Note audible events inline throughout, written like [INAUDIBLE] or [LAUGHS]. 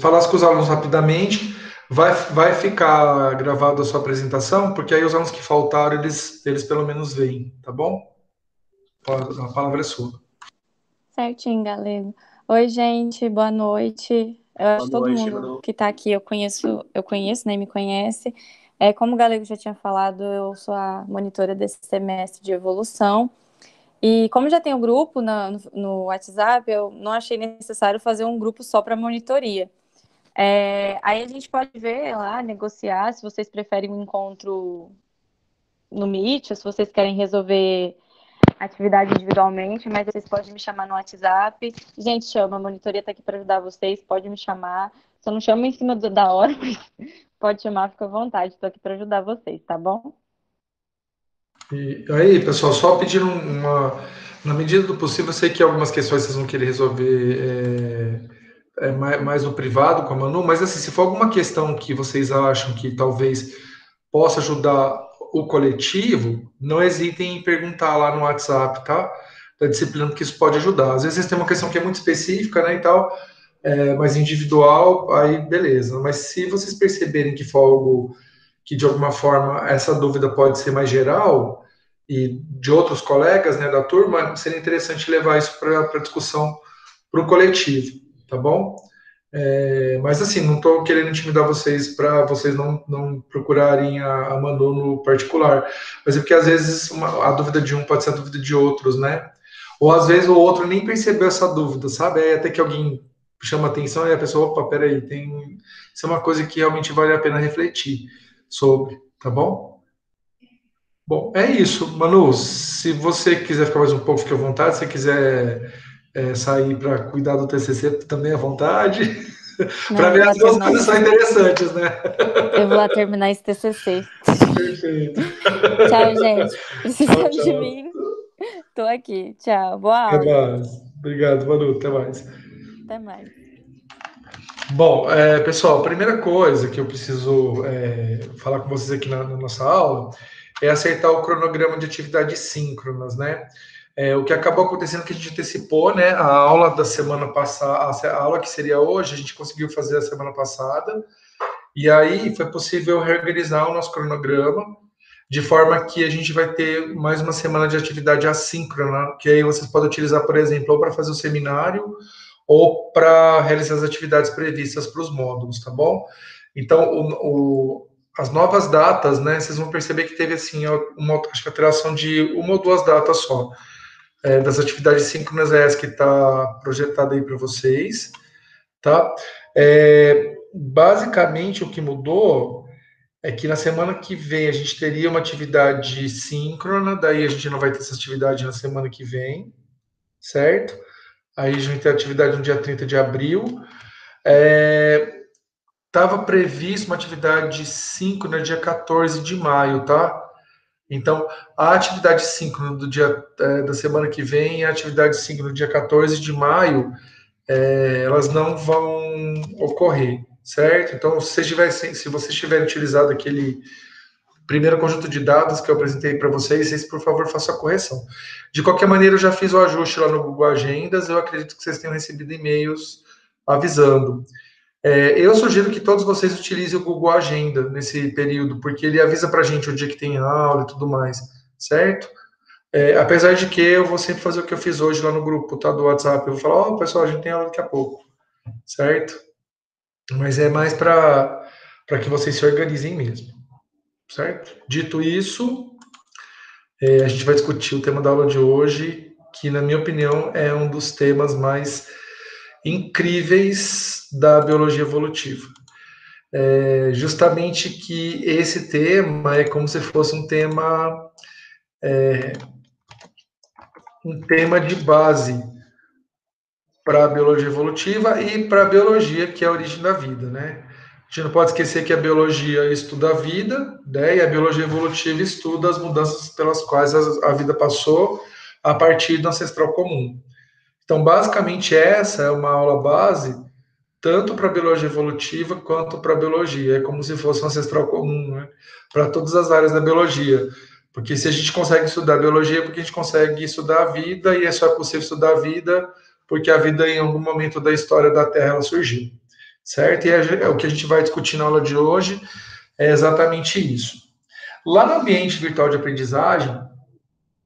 falasse com os alunos rapidamente, vai, vai ficar gravada a sua apresentação, porque aí os alunos que faltaram, eles, eles pelo menos veem, tá bom? A palavra é sua. Certinho, Galego. Oi, gente, boa noite. Eu acho todo noite, mundo Bruno. que está aqui eu conheço, eu conheço, nem me conhece. É, como o Galego já tinha falado, eu sou a monitora desse semestre de evolução. E como já tem um grupo na- no, WhatsApp, eu não achei necessário fazer um grupo só para monitoria. É, aí a gente pode ver lá, negociar, se vocês preferem um encontro no Meet, ou se vocês querem resolver atividade individualmente, mas vocês podem me chamar no WhatsApp. Gente, chama, a monitoria está aqui para ajudar vocês, pode me chamar. Só não chama em cima da hora, [LAUGHS] pode chamar, fica à vontade, estou aqui para ajudar vocês, tá bom? E aí, pessoal, só pedindo uma. Na medida do possível, eu sei que algumas questões vocês vão querer resolver é, é, mais, mais no privado com a Manu, mas assim, se for alguma questão que vocês acham que talvez possa ajudar o coletivo, não hesitem em perguntar lá no WhatsApp, tá? Da disciplina, porque isso pode ajudar. Às vezes tem uma questão que é muito específica, né, e tal, é, mais individual, aí beleza. Mas se vocês perceberem que for algo que de alguma forma essa dúvida pode ser mais geral e de outros colegas né, da turma, seria interessante levar isso para discussão para o coletivo, tá bom? É, mas assim, não estou querendo intimidar vocês para vocês não, não procurarem a, a Manu no particular, mas é porque às vezes uma, a dúvida de um pode ser a dúvida de outros, né? Ou às vezes o outro nem percebeu essa dúvida, sabe? Aí até que alguém chama atenção e a pessoa, opa, peraí, tem... isso é uma coisa que realmente vale a pena refletir sobre, tá bom? Bom, é isso, Manu. Se você quiser ficar mais um pouco, fique à vontade. Se quiser é, sair para cuidar do TCC, também à vontade. [LAUGHS] para ver as duas coisas são interessantes, né? [LAUGHS] Eu vou lá terminar esse TCC. Perfeito. [LAUGHS] Tchau, gente. Precisando de mim, tô aqui. Tchau. Boa Até aula. mais. Obrigado, Manu. Até mais. Até mais. Bom, é, pessoal, a primeira coisa que eu preciso é, falar com vocês aqui na, na nossa aula é acertar o cronograma de atividades síncronas, né? É, o que acabou acontecendo é que a gente antecipou, né? A aula da semana passada, a aula que seria hoje, a gente conseguiu fazer a semana passada, e aí foi possível reorganizar o nosso cronograma de forma que a gente vai ter mais uma semana de atividade assíncrona, que aí vocês podem utilizar, por exemplo, ou para fazer o seminário, ou para realizar as atividades previstas para os módulos, tá bom? Então, o, o, as novas datas, né, vocês vão perceber que teve, assim, uma acho que alteração de uma ou duas datas só. É, das atividades síncronas é essa que está projetada aí para vocês, tá? É, basicamente, o que mudou é que na semana que vem a gente teria uma atividade síncrona, daí a gente não vai ter essa atividade na semana que vem, certo? Aí a gente vai ter atividade no dia 30 de abril. Estava é, previsto uma atividade síncrona dia 14 de maio, tá? Então, a atividade síncrona do dia, é, da semana que vem e a atividade síncrona do dia 14 de maio, é, elas não vão ocorrer, certo? Então, se vocês tiverem, se vocês tiverem utilizado aquele primeiro conjunto de dados que eu apresentei para vocês, vocês, por favor, façam a correção. De qualquer maneira, eu já fiz o ajuste lá no Google Agendas, eu acredito que vocês tenham recebido e-mails avisando. É, eu sugiro que todos vocês utilizem o Google Agenda nesse período, porque ele avisa para a gente o dia que tem aula e tudo mais, certo? É, apesar de que eu vou sempre fazer o que eu fiz hoje lá no grupo, tá, do WhatsApp. Eu vou falar, ó, oh, pessoal, a gente tem aula daqui a pouco, certo? Mas é mais para que vocês se organizem mesmo, certo? Dito isso, é, a gente vai discutir o tema da aula de hoje, que, na minha opinião, é um dos temas mais incríveis da biologia evolutiva. É justamente que esse tema é como se fosse um tema é, um tema de base para a biologia evolutiva e para a biologia que é a origem da vida, né? Gente não pode esquecer que a biologia estuda a vida, né? E a biologia evolutiva estuda as mudanças pelas quais a vida passou a partir do ancestral comum. Então, basicamente, essa é uma aula base tanto para a biologia evolutiva quanto para a biologia. É como se fosse um ancestral comum, né? Para todas as áreas da biologia. Porque se a gente consegue estudar biologia, é porque a gente consegue estudar a vida, e é só possível estudar a vida porque a vida, em algum momento da história da Terra, ela surgiu. Certo? E é, o que a gente vai discutir na aula de hoje é exatamente isso. Lá no ambiente virtual de aprendizagem,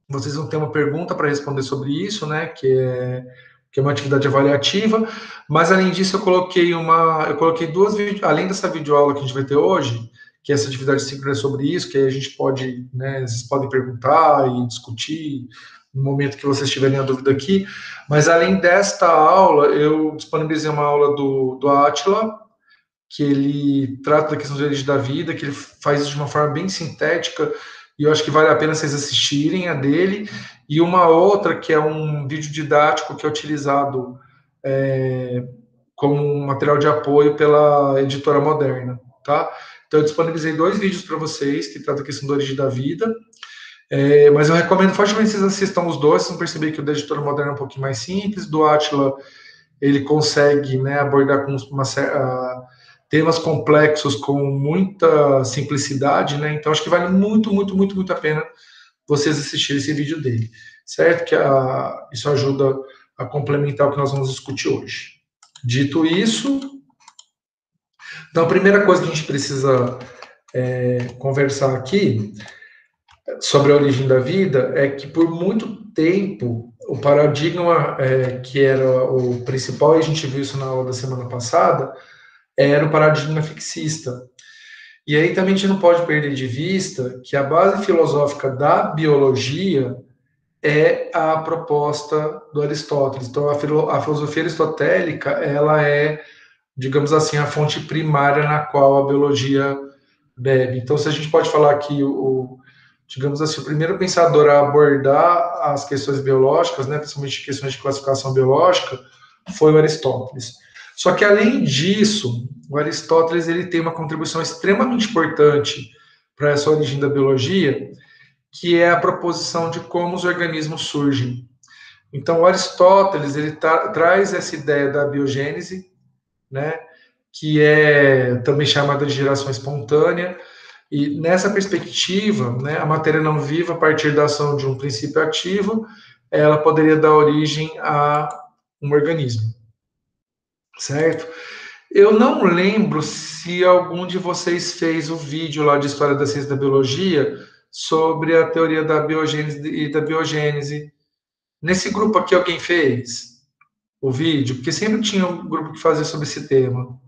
vocês vão ter uma pergunta para responder sobre isso, né? Que é, que é uma atividade avaliativa. Mas além disso, eu coloquei uma, eu coloquei duas, além dessa videoaula que a gente vai ter hoje, que é essa atividade síncrona é sobre isso, que aí a gente pode, né? Vocês podem perguntar e discutir no momento que vocês tiverem a dúvida aqui. Mas além desta aula, eu disponibilizei uma aula do, do Atila, que ele trata da questão de origem da vida, que ele faz isso de uma forma bem sintética, e eu acho que vale a pena vocês assistirem a dele, e uma outra que é um vídeo didático que é utilizado é, como material de apoio pela editora moderna, tá? Então eu disponibilizei dois vídeos para vocês que tratam a questão da origem da vida, é, mas eu recomendo fortemente que vocês assistam os dois, vocês vão perceber que o da editora moderna é um pouquinho mais simples, do Atila ele consegue né, abordar com uma, uh, temas complexos com muita simplicidade, né? Então acho que vale muito, muito, muito, muito a pena vocês assistirem esse vídeo dele, certo? Que a, isso ajuda a complementar o que nós vamos discutir hoje. Dito isso, então a primeira coisa que a gente precisa é, conversar aqui sobre a origem da vida é que por muito tempo o paradigma é, que era o principal, e a gente viu isso na aula da semana passada, era o paradigma fixista. E aí também a gente não pode perder de vista que a base filosófica da biologia é a proposta do Aristóteles. Então, a, a filosofia aristotélica, ela é, digamos assim, a fonte primária na qual a biologia bebe. Então, se a gente pode falar que o, digamos assim, o primeiro pensador a abordar as questões biológicas, né, principalmente questões de classificação biológica, foi o Aristóteles. Só que além disso, o Aristóteles ele tem uma contribuição extremamente importante para essa origem da biologia, que é a proposição de como os organismos surgem. Então, o Aristóteles ele tra traz essa ideia da biogênese, né, que é também chamada de geração espontânea, e nessa perspectiva, né, a matéria não viva, a partir da ação de um princípio ativo, ela poderia dar origem a um organismo certo? Eu não lembro se algum de vocês fez o vídeo lá de História da Ciência da Biologia sobre a teoria da biogênese e da biogênese. Nesse grupo aqui alguém fez o vídeo? Porque sempre tinha um grupo que fazia sobre esse tema.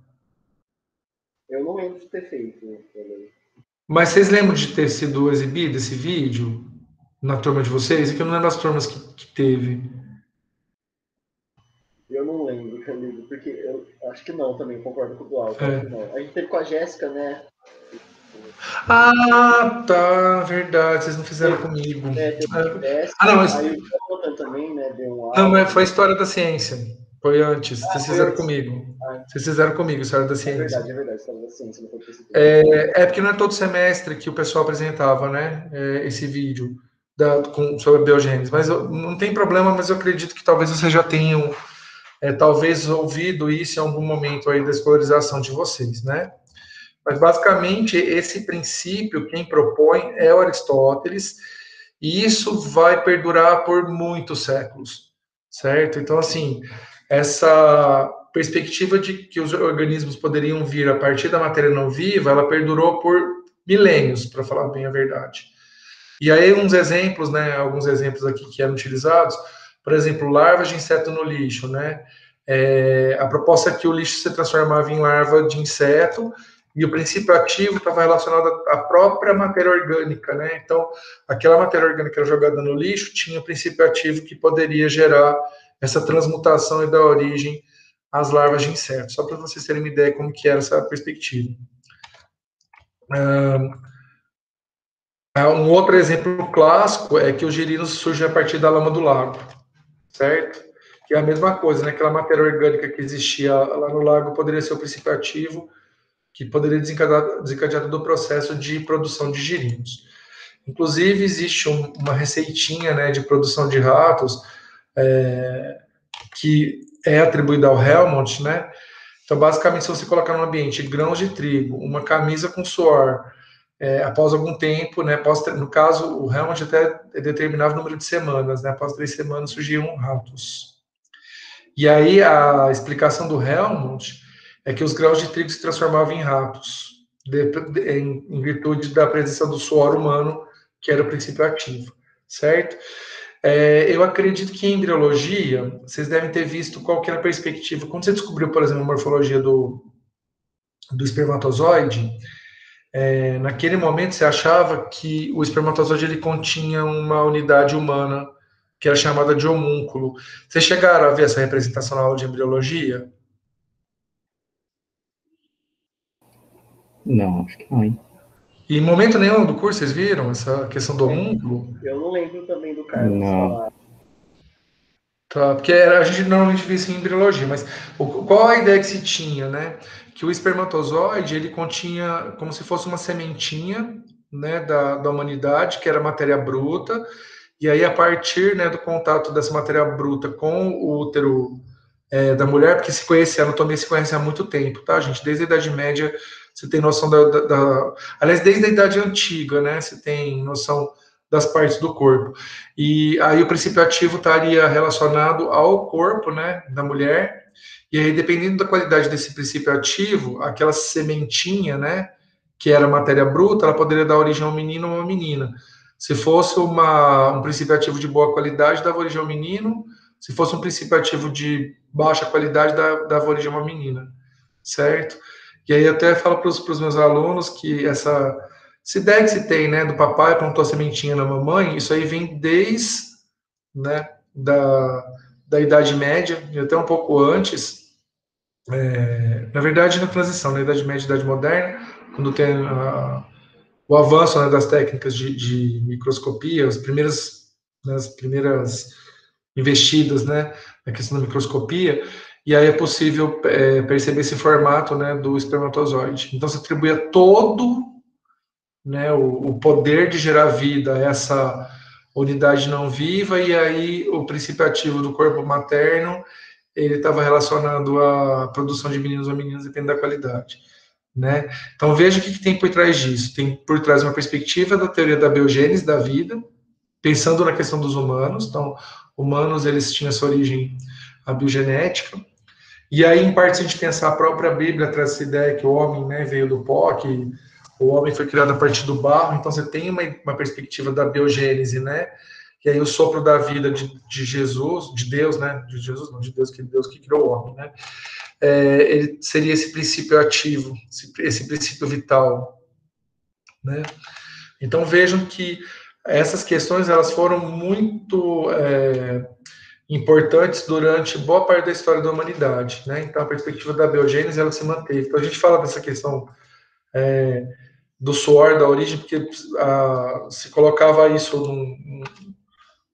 Eu não lembro de ter feito. Mas vocês lembram de ter sido exibido esse vídeo na turma de vocês? É que eu não lembro as turmas que, que teve. Eu não lembro, Camilo, porque eu acho que não também, concordo com o Dual. É. A gente teve com a Jéssica, né? Ah, tá, verdade, vocês não fizeram comigo. É, é. ah, não, mas... Aí o também, né, deu um Não, mas foi História da Ciência. Foi antes, ah, vocês fizeram comigo. Ah, vocês fizeram comigo, História da Ciência. É verdade, é verdade, História da Ciência. Não foi é, é porque não é todo semestre que o pessoal apresentava, né, é, esse vídeo da, com, sobre biogênese. Mas eu, não tem problema, mas eu acredito que talvez vocês já tenham é, talvez ouvido isso em algum momento aí da escolarização de vocês, né? Mas basicamente esse princípio quem propõe é o Aristóteles e isso vai perdurar por muitos séculos, certo? Então assim essa perspectiva de que os organismos poderiam vir a partir da matéria não viva, ela perdurou por milênios, para falar bem a verdade. E aí uns exemplos, né? Alguns exemplos aqui que eram utilizados por exemplo, larvas de inseto no lixo, né? É, a proposta é que o lixo se transformava em larva de inseto e o princípio ativo estava relacionado à própria matéria orgânica, né? Então, aquela matéria orgânica jogada no lixo tinha o princípio ativo que poderia gerar essa transmutação e dar origem às larvas de inseto. Só para vocês terem uma ideia como que era essa perspectiva. Um outro exemplo clássico é que os girinos surgem a partir da lama do lago certo? Que é a mesma coisa, né? Aquela matéria orgânica que existia lá no lago poderia ser o princípio ativo que poderia desencadear, desencadear todo o processo de produção de girinos. Inclusive, existe um, uma receitinha né, de produção de ratos é, que é atribuída ao Helmont, né? Então, basicamente, se você colocar no ambiente grãos de trigo, uma camisa com suor, é, após algum tempo, né, após, no caso, o Helmut até determinava o número de semanas, né, após três semanas surgiam ratos. E aí a explicação do Helmut é que os grãos de trigo se transformavam em ratos, de, de, em, em, virtude da presença do suor humano, que era o princípio ativo, certo? É, eu acredito que em embriologia, vocês devem ter visto qual era a perspectiva. Quando você descobriu, por exemplo, a morfologia do, do espermatozoide, é, naquele momento você achava que o espermatozoide ele continha uma unidade humana, que era chamada de homúnculo. Vocês chegaram a ver essa representação na aula de embriologia? Não, acho que não, hein? E em momento nenhum do curso vocês viram essa questão do homúnculo? Eu não lembro também do Carlos não. falar. Tá, porque a gente normalmente vê isso em embriologia, mas qual a ideia que se tinha, né? Que o espermatozoide, ele continha como se fosse uma sementinha, né, da, da humanidade, que era matéria bruta, e aí a partir, né, do contato dessa matéria bruta com o útero é, da mulher, porque se conhece, a anatomia se conhece há muito tempo, tá, gente? Desde a Idade Média você tem noção da, da, da, Aliás, desde a Idade Antiga, né? Você tem noção das partes do corpo. E aí o princípio ativo estaria relacionado ao corpo, né, da mulher. E aí, dependendo da qualidade desse princípio ativo, aquela sementinha, né, que era matéria bruta, ela poderia dar origem a um menino ou uma menina. Se fosse uma, um princípio ativo de boa qualidade, dava origem ao menino. Se fosse um princípio ativo de baixa qualidade, dava origem a uma menina, certo? E aí até falo para os meus alunos que essa, essa ideia que se tem, né, do papai plantou a sementinha na mamãe, isso aí vem desde, né, da, da Idade Média, e até um pouco antes, é, na verdade na transição, na Idade Média e Idade Moderna, quando tem a, o avanço né, das técnicas de, de, microscopia, as primeiras, né, as primeiras investidas, né, na questão da microscopia, e aí é possível é, perceber esse formato né, do espermatozoide. Então, se atribuía todo né, o, o, poder de gerar vida a essa unidade não viva, e aí o princípio ativo do corpo materno ele estava relacionado à produção de meninos ou meninas, dependendo da qualidade. Né? Então, veja o que, que tem por trás disso. Tem por trás uma perspectiva da teoria da biogênese da vida, pensando na questão dos humanos. Então, humanos, eles tinham essa origem a biogenética, e aí, em parte, se a gente pensar a própria Bíblia traz essa ideia que o homem né, veio do pó, que o homem foi criado a partir do barro, então você tem uma, uma perspectiva da biogênese, né? E aí o sopro da vida de, de, Jesus, de Deus, né? De Jesus, não, de Deus, que Deus que criou o homem, né? É, ele seria esse princípio ativo, esse, esse princípio vital, né? Então vejam que essas questões elas foram muito é, importantes durante boa parte da história da humanidade, né? Então a perspectiva da biogênese ela se manteve. Então a gente fala dessa questão é, do suor da origem porque a, se colocava isso num,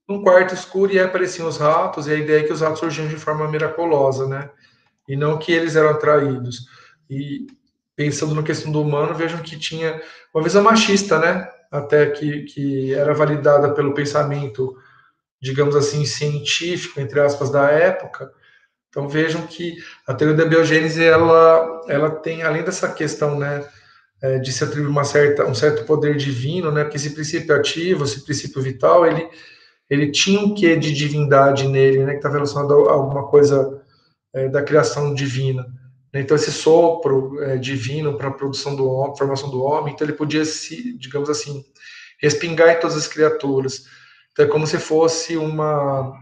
num, quarto escuro e aí apareciam os ratos e a ideia é que os ratos surgiam de forma miraculosa, né? E não que eles eram atraídos. E pensando na questão do humano, vejam que tinha uma visão machista, né? Até que, que era validada pelo pensamento digamos assim, científico, entre aspas, da época. Então vejam que a teoria da biogênese, ela, ela tem, além dessa questão, né, é, de se atribuir uma certa, um certo poder divino, né, porque esse princípio ativo, esse princípio vital, ele, ele tinha um quê de divindade nele, né, que está relacionado a alguma coisa é, da criação divina. Então esse sopro é, divino para a produção do homem, formação do homem, então ele podia se, digamos assim, respingar em todas as criaturas. Então é como se fosse uma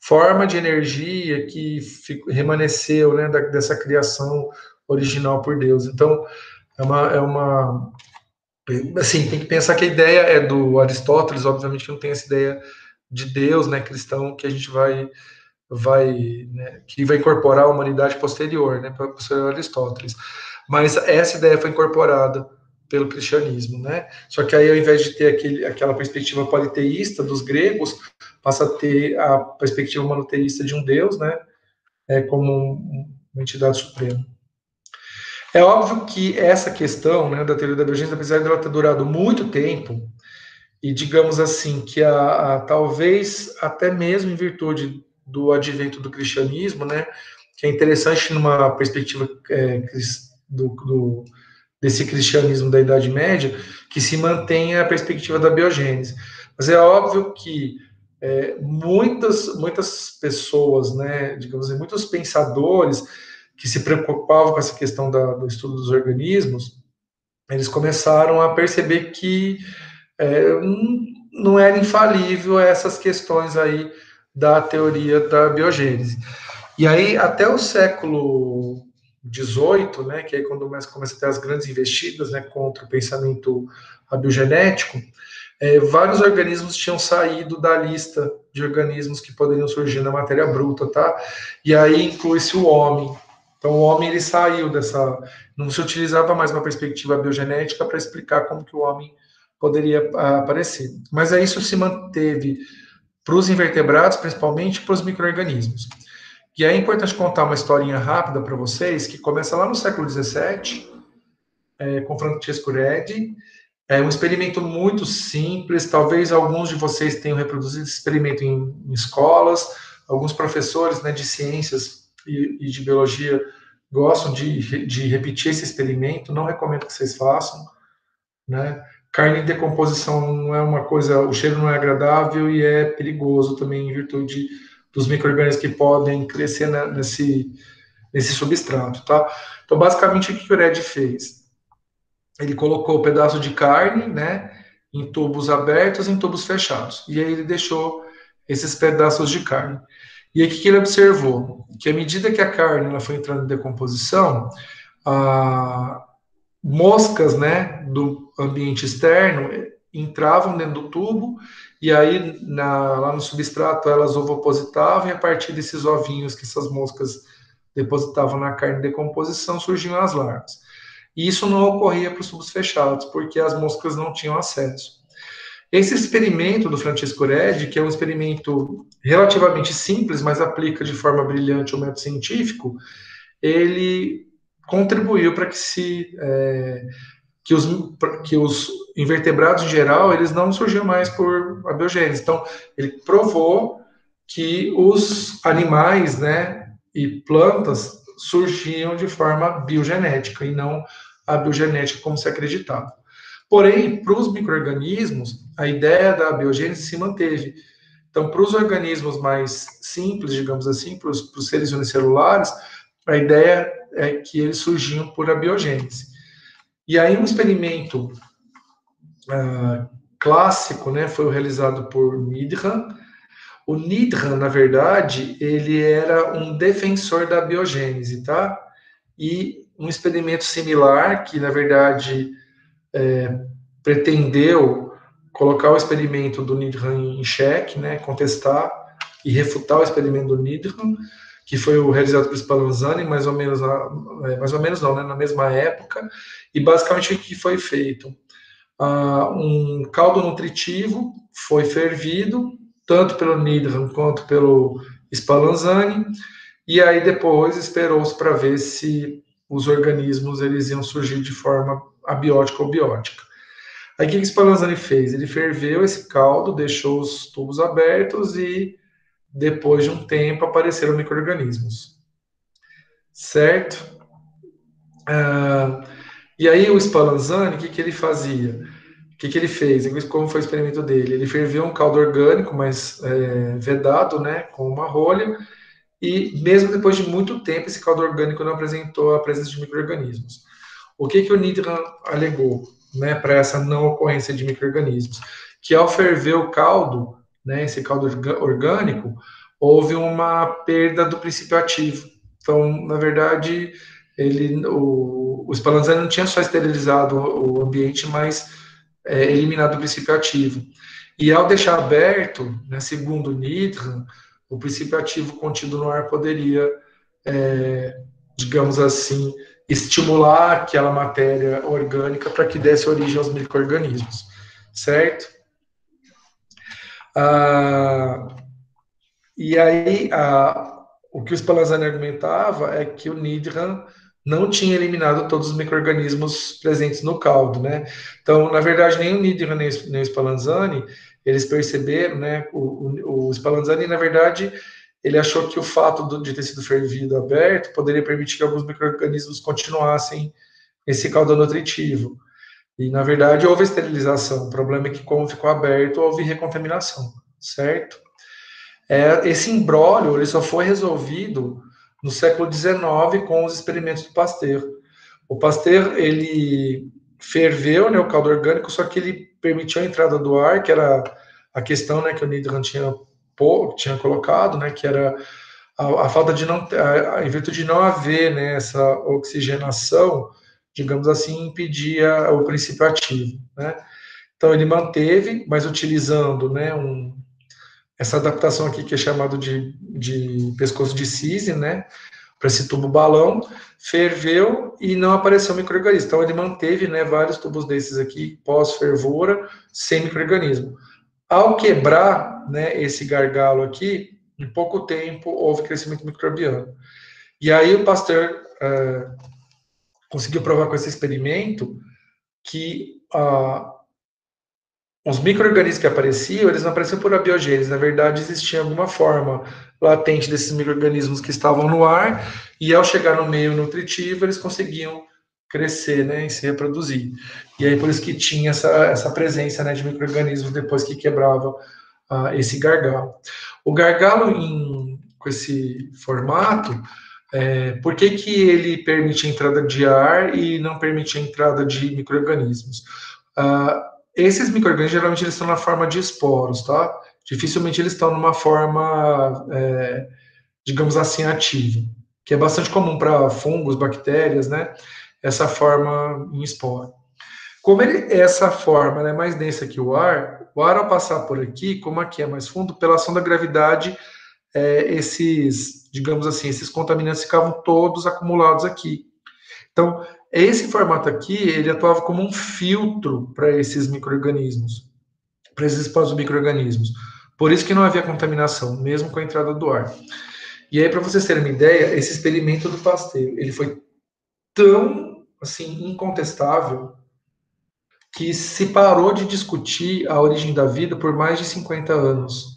forma de energia que remanesceu né, da, dessa criação original por Deus. Então é uma, é uma assim tem que pensar que a ideia é do Aristóteles, obviamente que não tem essa ideia de Deus, né, cristão, que a gente vai vai né, que vai incorporar a humanidade posterior, né, para Aristóteles. Mas essa ideia foi incorporada pelo cristianismo, né? Só que aí, ao invés de ter aquele, aquela perspectiva politeísta dos gregos, passa a ter a perspectiva monoteísta de um Deus, né? É, como uma entidade suprema. É óbvio que essa questão né, da teoria da biogênese, apesar dela ter durado muito tempo, e digamos assim, que a, a, talvez até mesmo em virtude do advento do cristianismo, né, que é interessante numa perspectiva é, do, do desse cristianismo da Idade Média, que se mantém a perspectiva da biogênese. Mas é óbvio que é, muitas, muitas pessoas, né, digamos assim, muitos pensadores que se preocupavam com essa questão da, do estudo dos organismos, eles começaram a perceber que é, não era infalível essas questões aí da teoria da biogênese. E aí, até o século XVIII, né, que é quando começa, a ter as grandes investidas né, contra o pensamento abiogenético, é, vários organismos tinham saído da lista de organismos que poderiam surgir na matéria bruta, tá? E aí inclui-se o homem. Então, o homem ele saiu dessa. Não se utilizava mais uma perspectiva biogenética para explicar como que o homem poderia ah, aparecer. Mas aí isso se manteve para os invertebrados, principalmente para os micro-organismos. E é importante contar uma historinha rápida para vocês, que começa lá no século XVII, é, com Francesco Redi. É um experimento muito simples, talvez alguns de vocês tenham reproduzido esse experimento em, em escolas, alguns professores né, de ciências e, e de biologia gostam de, de repetir esse experimento, não recomendo que vocês façam, né? Carne em decomposição não é uma coisa, o cheiro não é agradável e é perigoso também em virtude dos micro-organismos que podem crescer nesse, nesse substrato, tá? Então, basicamente, o que o Red fez? Ele colocou um pedaço de carne, né, em tubos abertos, em tubos fechados, e aí ele deixou esses pedaços de carne. E aí, o que ele observou? Que à medida que a carne ela foi entrando em decomposição, a, moscas, né, do ambiente externo entravam dentro do tubo e aí na, lá no substrato elas ovopositavam e a partir desses ovinhos que essas moscas depositavam na carne de decomposição surgiam as larvas. E isso não ocorria para os tubos fechados, porque as moscas não tinham acesso. Esse experimento do Francisco Redi, que é um experimento relativamente simples, mas aplica de forma brilhante o método científico, ele contribuiu para que se é, que, os, que os invertebrados em geral eles não surgiam mais por abiogênese. Então ele provou que os animais, né, e plantas surgiam de forma biogenética e não a biogenética como se acreditava. Porém, para os micro-organismos, a ideia da biogênese se manteve. Então, para os organismos mais simples, digamos assim, para os, para os seres unicelulares, a ideia é que eles surgiam por abiogênese. E aí um experimento uh, clássico, né, foi realizado por Nidran. O Nidran, na verdade, ele era um defensor da biogênese, tá? E um experimento similar que, na verdade, é, pretendeu colocar o experimento do Nidran em xeque, né, contestar e refutar o experimento do Nidran, que foi o realizado por Spallanzani, mais ou menos, é, mais ou menos não, né, na mesma época, e basicamente o que foi feito? Ah, um caldo nutritivo foi fervido, tanto pelo Nidran quanto pelo Spallanzani, e aí depois esperou-se para ver se os organismos eles iam surgir de forma abiótica ou biótica. Aí o que, que Spallanzani fez? Ele ferveu esse caldo, deixou os tubos abertos e depois de um tempo apareceram micro-organismos. Certo? Ah, e aí o Spallanzani, o que, que ele fazia? O que, que ele fez? Como foi o experimento dele? Ele ferveu um caldo orgânico, mas é, vedado, né, com uma rolha, e mesmo depois de muito tempo, esse caldo orgânico não apresentou a presença de micro-organismos. O que, que o Nidran alegou né, para essa não ocorrência de micro-organismos? Que ao ferver o caldo, né, esse caldo orgânico, houve uma perda do princípio ativo. Então, na verdade, ele, o, o Spallanzani não tinha só esterilizado o, ambiente, mas é, eliminado o princípio ativo. E ao deixar aberto, né, segundo Nidran, o princípio ativo contido no ar poderia, é, digamos assim, estimular aquela matéria orgânica para que desse origem aos micro-organismos, certo? Ah, e aí, a, o que o Spallanzani argumentava é que o Nidran não tinha eliminado todos os micro-organismos presentes no caldo, né? Então, na verdade, nem o Nidran nem, o Spallanzani, eles perceberam, né? O, o, o Spallanzani, na verdade, ele achou que o fato de ter sido fervido aberto poderia permitir que alguns micro-organismos continuassem esse caldo nutritivo. E, na verdade, houve esterilização. O problema é que, como ficou aberto, houve recontaminação, certo? É, esse imbróglio ele só foi resolvido no século XIX com os experimentos do Pasteur. O Pasteur, ele ferveu né, o caldo orgânico, só que ele permitiu a entrada do ar, que era a questão né, que o Needham tinha, tinha colocado, né, que era a, a falta de não, a, em virtude de não haver né, essa oxigenação, digamos assim, impedia o princípio ativo. Né? Então ele manteve, mas utilizando né, um, essa adaptação aqui que é chamado de, de pescoço de cisne, né, para esse tubo balão, ferveu e não apareceu microorganismo. Então ele manteve, né, vários tubos desses aqui pós fervura sem microorganismo. Ao quebrar, né, esse gargalo aqui, em pouco tempo houve crescimento microbiano. E aí o Pasteur é, conseguiu provar com esse experimento que ah, os micro-organismos que apareciam, eles não apareciam por abiogênese, na verdade existia alguma forma latente desses micro-organismos que estavam no ar, e ao chegar no meio nutritivo, eles conseguiam crescer, né, e se reproduzir. E aí por isso que tinha essa, essa presença, né, de micro-organismos depois que quebrava uh, esse gargalo. O gargalo em, com esse formato, é, por que, que ele permite a entrada de ar e não permite a entrada de micro-organismos? Uh, esses micro-organismos, geralmente, eles estão na forma de esporos, tá? Dificilmente eles estão numa forma, é, digamos assim, ativa, que é bastante comum para fungos, bactérias, né? Essa forma em esporo. Como ele, essa forma é mais densa que o ar, o ar ao passar por aqui, como aqui é mais fundo, pela ação da gravidade, é, esses, digamos assim, esses contaminantes ficavam todos acumulados aqui. Então, esse formato aqui, ele atuava como um filtro para esses micro-organismos, para esses micro-organismos. Por isso que não havia contaminação, mesmo com a entrada do ar. E aí, para vocês terem uma ideia, esse experimento do Pasteur, ele foi tão, assim, incontestável, que se parou de discutir a origem da vida por mais de 50 anos.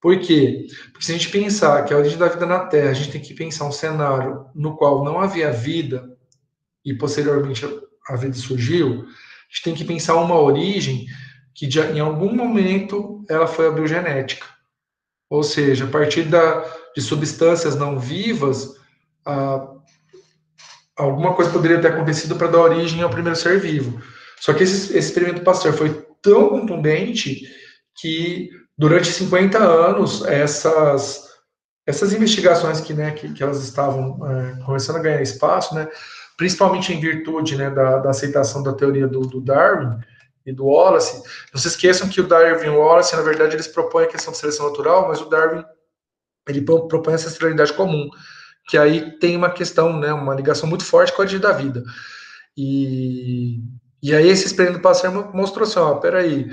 Por quê? Porque se a gente pensar que a origem da vida na Terra, a gente tem que pensar um cenário no qual não havia vida, e posteriormente a vida surgiu, a gente tem que pensar uma origem que de, em algum momento ela foi a biogenética. Ou seja, a partir da, de substâncias não vivas, a, alguma coisa poderia ter acontecido para dar origem ao primeiro ser vivo. Só que esse, esse experimento Pasteur foi tão contundente que durante 50 anos essas essas investigações que, né, que, que elas estavam é, começando a ganhar espaço, né, principalmente em virtude né, da, da, aceitação da teoria do, do, Darwin e do Wallace. Não se esqueçam que o Darwin e o Wallace, na verdade, eles propõem a questão de seleção natural, mas o Darwin ele propõe essa esterilidade comum, que aí tem uma questão, né, uma ligação muito forte com a origem da vida. E, e aí esse experimento Pasteur mostrou assim, ó, peraí,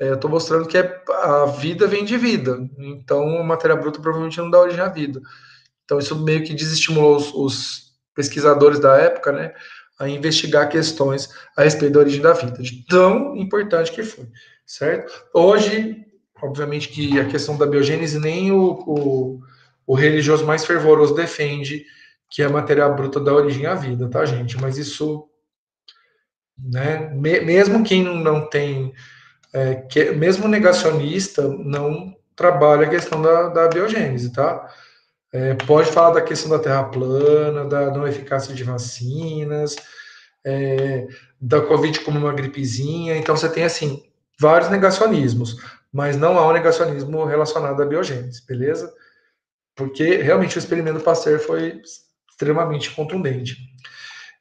é, eu estou mostrando que é, a vida vem de vida, então a matéria bruta provavelmente não dá origem à vida. Então isso meio que desestimulou os, os pesquisadores da época, né, a investigar questões a respeito da origem da vida, de tão importante que foi, certo? Hoje, obviamente que a questão da biogênese nem o, o, o religioso mais fervoroso defende que é a matéria bruta da origem à vida, tá, gente? Mas isso, né, me, mesmo quem não tem, é, que, mesmo negacionista, não trabalha a questão da, da biogênese, tá? É, pode falar da questão da terra plana, da não eficácia de vacinas, é, da Covid como uma gripezinha. Então, você tem, assim, vários negacionismos, mas não há um negacionismo relacionado à biogênese, beleza? Porque, realmente, o experimento Pasteur foi extremamente contundente.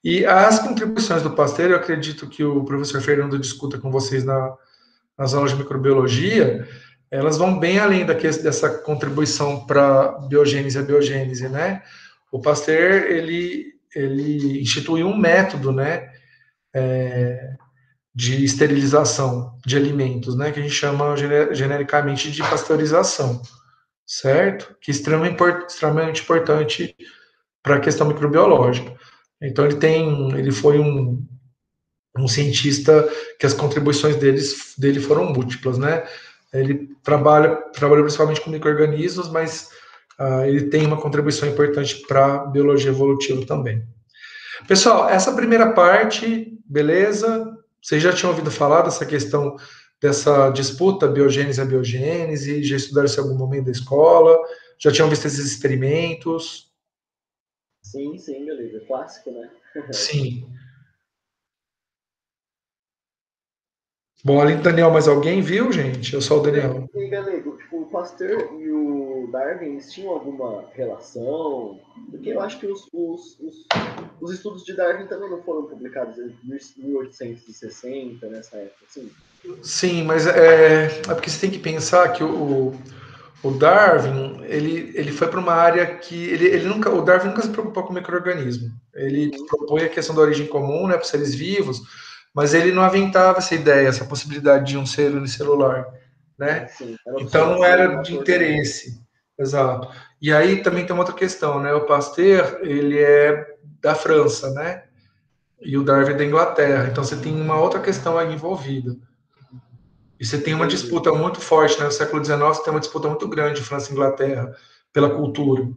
E as contribuições do Pasteur, eu acredito que o professor Fernando discuta com vocês na, nas aulas de microbiologia, elas vão bem além dessa contribuição para biogênese e biogênese, né? O Pasteur, ele, ele instituiu um método, né, é, de esterilização de alimentos, né, que a gente chama genericamente de pasteurização, certo? Que é extremamente importante para a questão microbiológica. Então ele tem, ele foi um, um cientista que as contribuições deles, dele foram múltiplas, né? Ele trabalha, trabalha principalmente com micro-organismos, mas uh, ele tem uma contribuição importante para a biologia evolutiva também. Pessoal, essa primeira parte, beleza? Vocês já tinham ouvido falar dessa questão dessa disputa biogênese a biogênese? Já estudaram isso em algum momento da escola? Já tinham visto esses experimentos? Sim, sim, meu livro. Clássico, né? sim. Bom, além do Daniel, mais alguém viu, gente? Eu sou o Daniel. E, Galego, tipo, o Pasteur e o Darwin, eles tinham alguma relação? Porque eu acho que os, os, os, os estudos de Darwin também não foram publicados em 1860, nessa época, assim? Sim, mas é, é porque você tem que pensar que o, o Darwin, ele, ele foi para uma área que ele, ele nunca, o Darwin nunca se preocupou com microorganismo. Ele propõe a questão da origem comum, né, para seres vivos, mas ele não aventava essa ideia, essa possibilidade de um ser unicelular, né? Sim, então não era de interesse, exato. E aí também tem uma outra questão, né? O Pasteur ele é da França, né? E o Darwin é da Inglaterra. Então você tem uma outra questão aí envolvida. E você tem uma disputa muito forte, né? No século XIX você tem uma disputa muito grande França e Inglaterra pela cultura.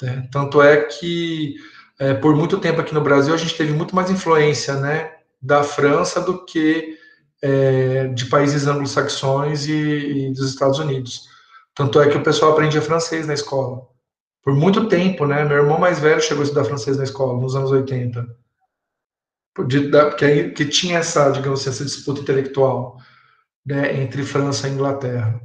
Né? Tanto é que é, por muito tempo aqui no Brasil a gente teve muito mais influência, né? Da França do que é, de países anglo-saxões e, e, dos Estados Unidos. Tanto é que o pessoal aprendia francês na escola. Por muito tempo, né? Meu irmão mais velho chegou a estudar francês na escola, nos anos 80. Porque que tinha essa, digamos assim, essa disputa intelectual né, entre França e Inglaterra.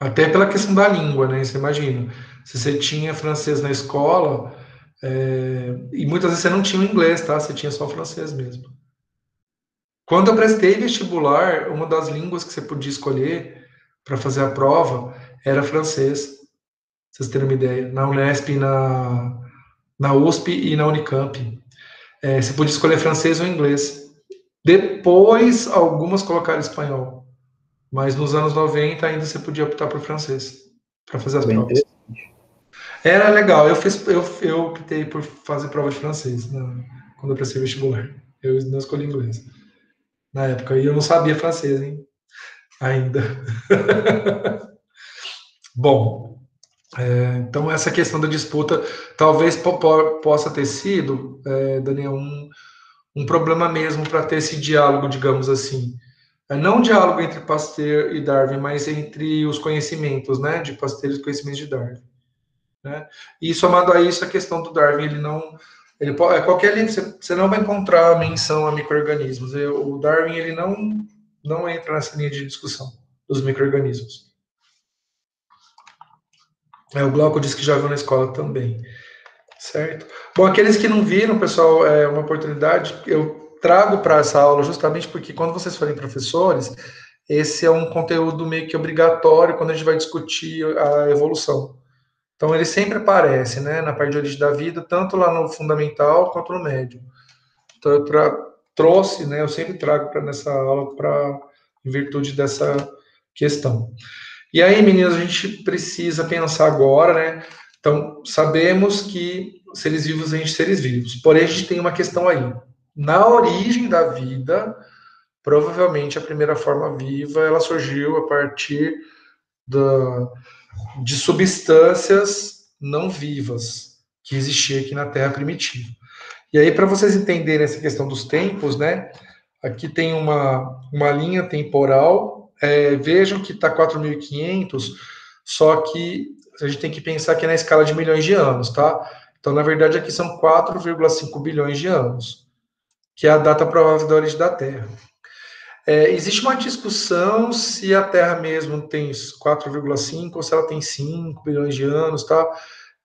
Até pela questão da língua, né? Você imagina, se você tinha francês na escola, é, e muitas vezes você não tinha o inglês, tá? Você tinha só o francês mesmo. Quando eu prestei vestibular, uma das línguas que você podia escolher para fazer a prova era francês. Pra vocês terem uma ideia. Na Unesp, na, na USP e na Unicamp. É, você podia escolher francês ou inglês. Depois, algumas colocaram espanhol. Mas nos anos 90 ainda você podia optar por francês para fazer as provas. Era legal. Eu fiz, eu, eu optei por fazer prova de francês né, quando eu prestei vestibular. Eu não escolhi inglês na época. E eu não sabia francês, hein? Ainda. [LAUGHS] Bom, é, então essa questão da disputa talvez po possa ter sido, é, Daniel, um, um problema mesmo para ter esse diálogo, digamos assim. É, não um diálogo entre Pasteur e Darwin, mas entre os conhecimentos, né, de Pasteur e os conhecimentos de Darwin. Né? E somado a isso, a questão do Darwin, ele não. Ele, é, qualquer livro, você, você não vai encontrar menção a micro-organismos. O Darwin, ele não, não entra nessa linha de discussão dos micro-organismos. É, o Glauco disse que já viu na escola também. Certo? Bom, aqueles que não viram, pessoal, é uma oportunidade. Eu trago para essa aula justamente porque quando vocês forem professores, esse é um conteúdo meio que obrigatório quando a gente vai discutir a evolução. Então, ele sempre aparece né, na parte de origem da vida, tanto lá no fundamental quanto no médio. Então, eu tra trouxe, né, eu sempre trago para nessa aula, para em virtude dessa questão. E aí, meninas, a gente precisa pensar agora, né? Então, sabemos que seres vivos de seres vivos, porém, a gente tem uma questão aí. Na origem da vida, provavelmente a primeira forma viva ela surgiu a partir da de substâncias não vivas que existia aqui na Terra primitiva. E aí, para vocês entenderem essa questão dos tempos, né? Aqui tem uma, uma linha temporal. É, vejam que está 4.500, só que a gente tem que pensar que é na escala de milhões de anos, tá? Então, na verdade, aqui são 4,5 bilhões de anos, que é a data provável da origem da Terra. É, existe uma discussão se a Terra mesmo tem 4,5 ou se ela tem 5 bilhões de anos, tá?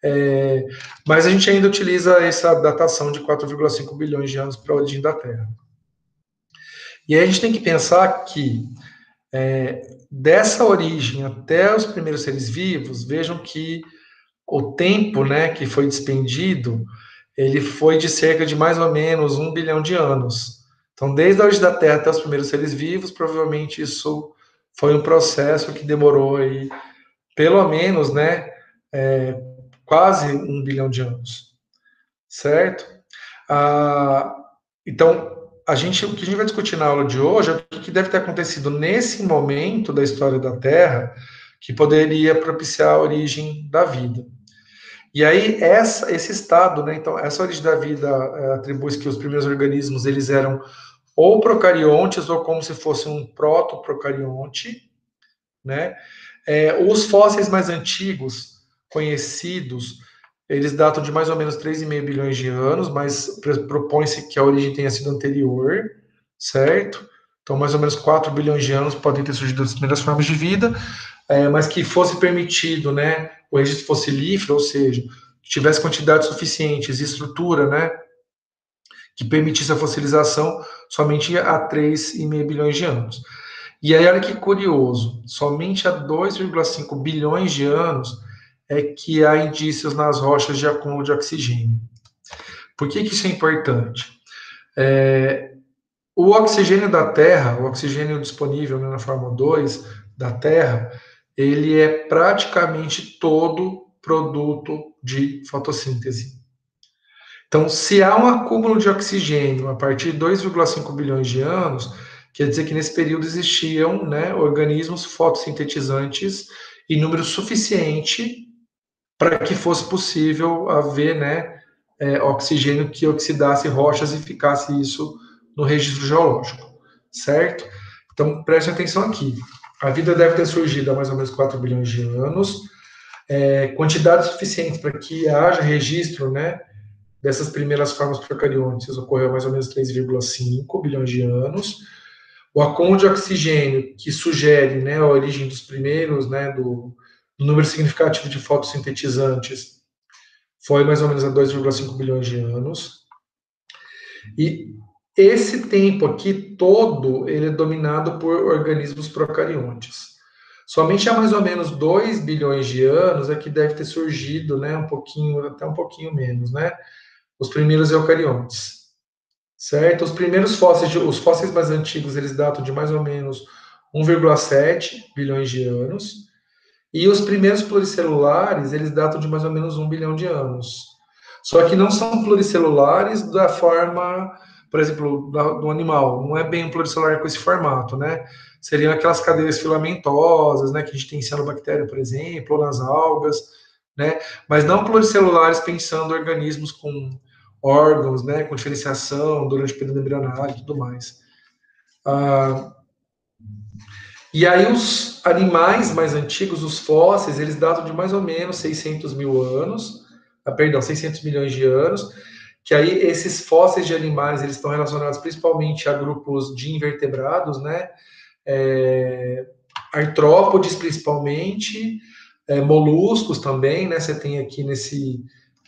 É, mas a gente ainda utiliza essa datação de 4,5 bilhões de anos para a origem da Terra. E aí a gente tem que pensar que é, dessa origem até os primeiros seres vivos, vejam que o tempo né, que foi despendido, ele foi de cerca de mais ou menos um bilhão de anos. Então, desde a origem da Terra até os primeiros seres vivos, provavelmente isso foi um processo que demorou aí, pelo menos, né, é, quase um bilhão de anos, certo? Ah, então, a gente, o que a gente vai discutir na aula de hoje é o que deve ter acontecido nesse momento da história da Terra que poderia propiciar a origem da vida. E aí essa, esse estado, né, então essa origem da vida é, atribui que os primeiros organismos eles eram ou procariontes ou como se fosse um protoprocarionte, né? É, os fósseis mais antigos conhecidos eles datam de mais ou menos 3,5 bilhões de anos, mas propõe-se que a origem tenha sido anterior, certo? Então, mais ou menos 4 bilhões de anos podem ter surgido as primeiras formas de vida, é, mas que fosse permitido, né, o registro fossilífero, ou seja, tivesse quantidades suficientes e estrutura, né, que permitisse a fossilização somente a 3,5 bilhões de anos. E aí, olha que curioso, somente há 2,5 bilhões de anos é que há indícios nas rochas de acúmulo de oxigênio. Por que, que isso é importante? É, o oxigênio da Terra, o oxigênio disponível né, na forma 2 da Terra, ele é praticamente todo produto de fotossíntese. Então, se há um acúmulo de oxigênio a partir de 2,5 bilhões de anos, quer dizer que nesse período existiam né, organismos fotossintetizantes em número suficiente para que fosse possível haver né, é, oxigênio que oxidasse rochas e ficasse isso no registro geológico, certo? Então, preste atenção aqui. A vida deve ter surgido há mais ou menos 4 bilhões de anos, é, quantidade suficiente para que haja registro né, dessas primeiras formas procariontes ocorreu mais ou menos 3,5 bilhões de anos. O acúmulo de oxigênio, que sugere né, a origem dos primeiros, né, do, do número significativo de fotossintetizantes, foi mais ou menos há 2,5 bilhões de anos. E esse tempo aqui todo, ele é dominado por organismos procariontes. Somente há mais ou menos 2 bilhões de anos é que deve ter surgido, né, um pouquinho, até um pouquinho menos, né, os primeiros eucariontes. Certo? Os primeiros fósseis, os fósseis mais antigos, eles datam de mais ou menos 1,7 bilhões de anos. E os primeiros pluricelulares, eles datam de mais ou menos 1 bilhão de anos. Só que não são pluricelulares da forma por exemplo, do animal, não é bem um pluricelular com esse formato, né? Seriam aquelas cadeias filamentosas, né, que a gente tem em cianobactéria, por exemplo, ou nas algas, né? Mas não pluricelulares pensando organismos com órgãos, né, com diferenciação durante o período embrionário e tudo mais. Ah, e aí os animais mais antigos, os fósseis, eles datam de mais ou menos 600 mil anos, ah, perdão, 600 milhões de anos, que aí esses fósseis de animais eles estão relacionados principalmente a grupos de invertebrados, né? É, artrópodes principalmente, é, moluscos também, né? Você tem aqui nesse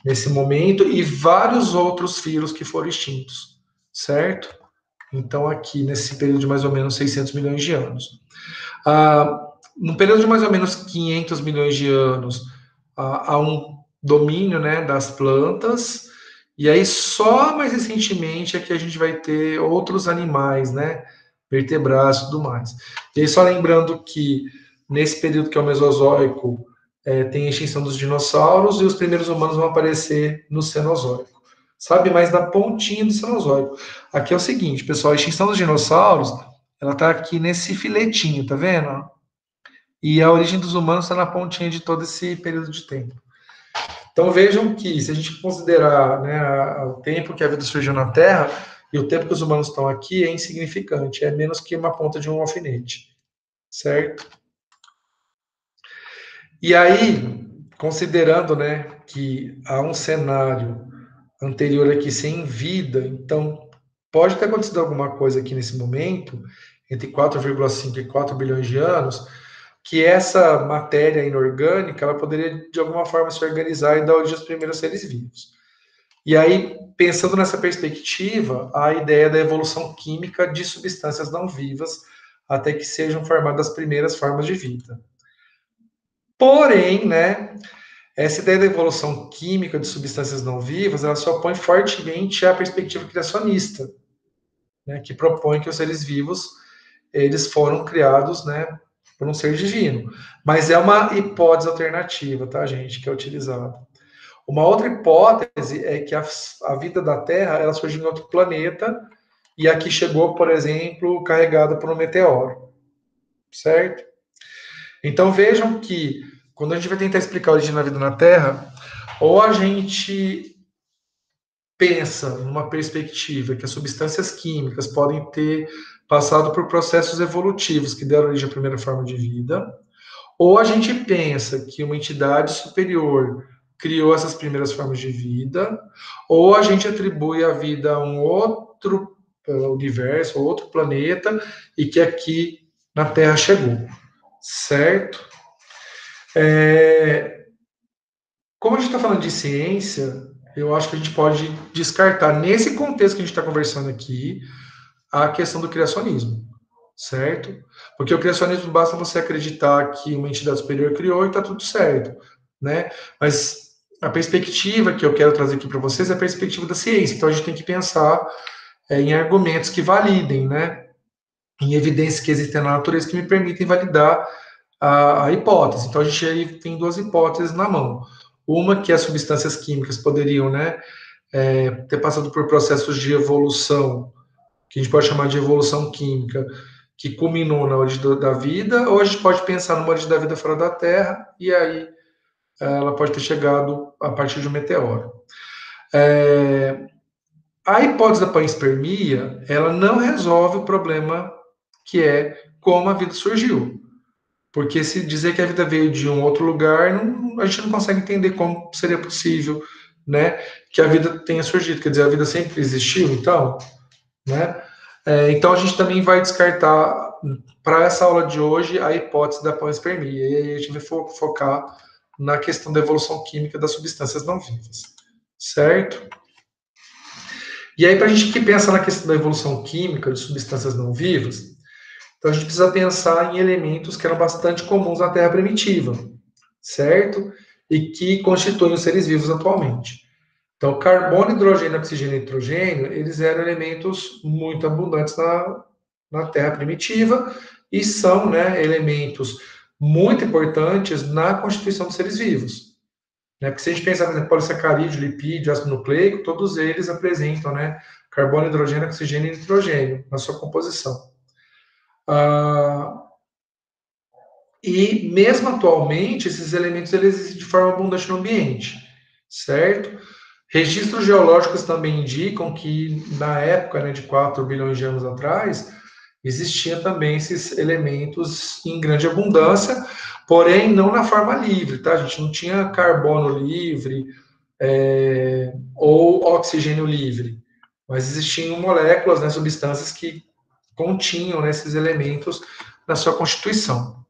nesse momento e vários outros filos que foram extintos, certo? Então aqui nesse período de mais ou menos 600 milhões de anos. Ah, no período de mais ou menos 500 milhões de anos, há um domínio né, das plantas, e aí, só mais recentemente é que a gente vai ter outros animais, né? Vertebrados e tudo mais. E aí, só lembrando que nesse período que é o Mesozoico, é, tem a extinção dos dinossauros e os primeiros humanos vão aparecer no Cenozoico. Sabe? Mas na pontinha do Cenozoico. Aqui é o seguinte, pessoal, a extinção dos dinossauros, ela tá aqui nesse filetinho, tá vendo? E a origem dos humanos está na pontinha de todo esse período de tempo. Então vejam que, se a gente considerar né, o tempo que a vida surgiu na Terra e o tempo que os humanos estão aqui, é insignificante, é menos que uma ponta de um alfinete, certo? E aí, considerando né, que há um cenário anterior aqui sem vida, então pode ter acontecido alguma coisa aqui nesse momento, entre 4,5 e 4 bilhões de anos, que essa matéria inorgânica ela poderia de alguma forma se organizar e dar origem aos primeiros seres vivos. E aí, pensando nessa perspectiva, a ideia da evolução química de substâncias não vivas até que sejam formadas as primeiras formas de vida. Porém, né, essa ideia da evolução química de substâncias não vivas, ela se opõe fortemente à perspectiva criacionista, né, que propõe que os seres vivos eles foram criados, né, por um ser divino. Mas é uma hipótese alternativa, tá, gente, que é utilizada. Uma outra hipótese é que a, a vida da Terra ela surgiu em outro planeta e aqui chegou, por exemplo, carregada por um meteoro, certo? Então vejam que quando a gente vai tentar explicar a origem da vida na Terra, ou a gente pensa numa perspectiva que as substâncias químicas podem ter passado por processos evolutivos que deram origem à primeira forma de vida, ou a gente pensa que uma entidade superior criou essas primeiras formas de vida, ou a gente atribui a vida a um outro uh, universo, outro planeta, e que aqui na Terra chegou, certo? É, como a gente está falando de ciência, eu acho que a gente pode descartar, nesse contexto que a gente está conversando aqui, a questão do criacionismo, certo? Porque o criacionismo basta você acreditar que uma entidade superior criou e está tudo certo, né? Mas a perspectiva que eu quero trazer aqui para vocês é a perspectiva da ciência. Então a gente tem que pensar é, em argumentos que validem, né? Em evidências que existem na natureza que me permitem validar a, a hipótese. Então a gente aí tem duas hipóteses na mão. Uma que as substâncias químicas poderiam, né, é, ter passado por processos de evolução, que a gente pode chamar de evolução química, que culminou na origem da vida, ou a gente pode pensar numa origem da vida fora da Terra, e aí ela pode ter chegado a partir de um meteoro. É, a hipótese da panspermia, ela não resolve o problema que é como a vida surgiu. Porque se dizer que a vida veio de um outro lugar, não, a gente não consegue entender como seria possível, né, que a vida tenha surgido. Quer dizer, a vida sempre existiu, então, né? É, então a gente também vai descartar para essa aula de hoje a hipótese da panspermia. E aí a gente vai focar na questão da evolução química das substâncias não vivas, certo? E aí, para a gente que pensa na questão da evolução química de substâncias não vivas, então a gente precisa pensar em elementos que eram bastante comuns na Terra primitiva, certo? E que constituem os seres vivos atualmente. Então, carbono, hidrogênio, oxigênio e nitrogênio, eles eram elementos muito abundantes na, na Terra primitiva e são né, elementos muito importantes na constituição dos seres vivos. Né? Porque se a gente pensar, por exemplo, polissacarídeo, lipídio, ácido nucleico, todos eles apresentam né, carbono, hidrogênio, oxigênio e nitrogênio na sua composição. Ah, e mesmo atualmente, esses elementos eles existem de forma abundante no ambiente, certo? Registros geológicos também indicam que na época né, de 4 bilhões de anos atrás, existia também esses elementos em grande abundância, porém não na forma livre, tá? A gente não tinha carbono livre é, ou oxigênio livre, mas existiam moléculas, né, substâncias que continham né, esses elementos na sua constituição.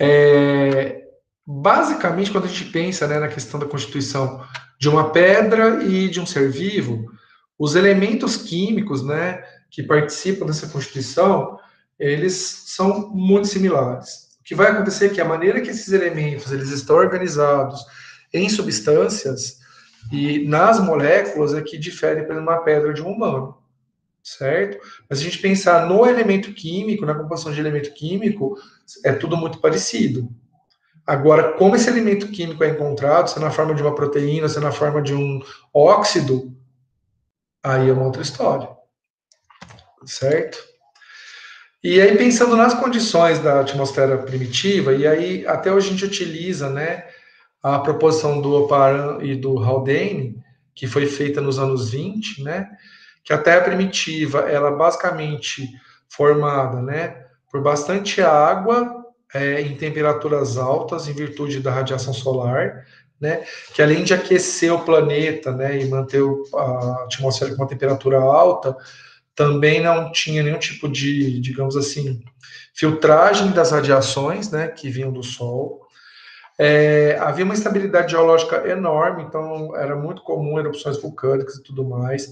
É, basicamente, quando a gente pensa né, na questão da constituição de uma pedra e de um ser vivo, os elementos químicos, né, que participam dessa Constituição, eles são muito similares. O que vai acontecer é que a maneira que esses elementos eles estão organizados em substâncias e nas moléculas é que difere para uma pedra de um humano, certo? Mas se a gente pensar no elemento químico, na composição de elemento químico, é tudo muito parecido. Agora, como esse elemento químico é encontrado, se é na forma de uma proteína, se é na forma de um óxido, aí é uma outra história certo? E aí, pensando nas condições da atmosfera primitiva, e aí até hoje a gente utiliza né, a proposição do Oparan e do Haldane, que foi feita nos anos 20, né, que a Terra primitiva, ela basicamente formada né, por bastante água é, em temperaturas altas, em virtude da radiação solar, né, que além de aquecer o planeta né, e manter a atmosfera com uma temperatura alta, também não tinha nenhum tipo de, digamos assim, filtragem das radiações, né, que vinham do Sol. É, havia uma estabilidade geológica enorme, então era muito comum erupções vulcânicas e tudo mais.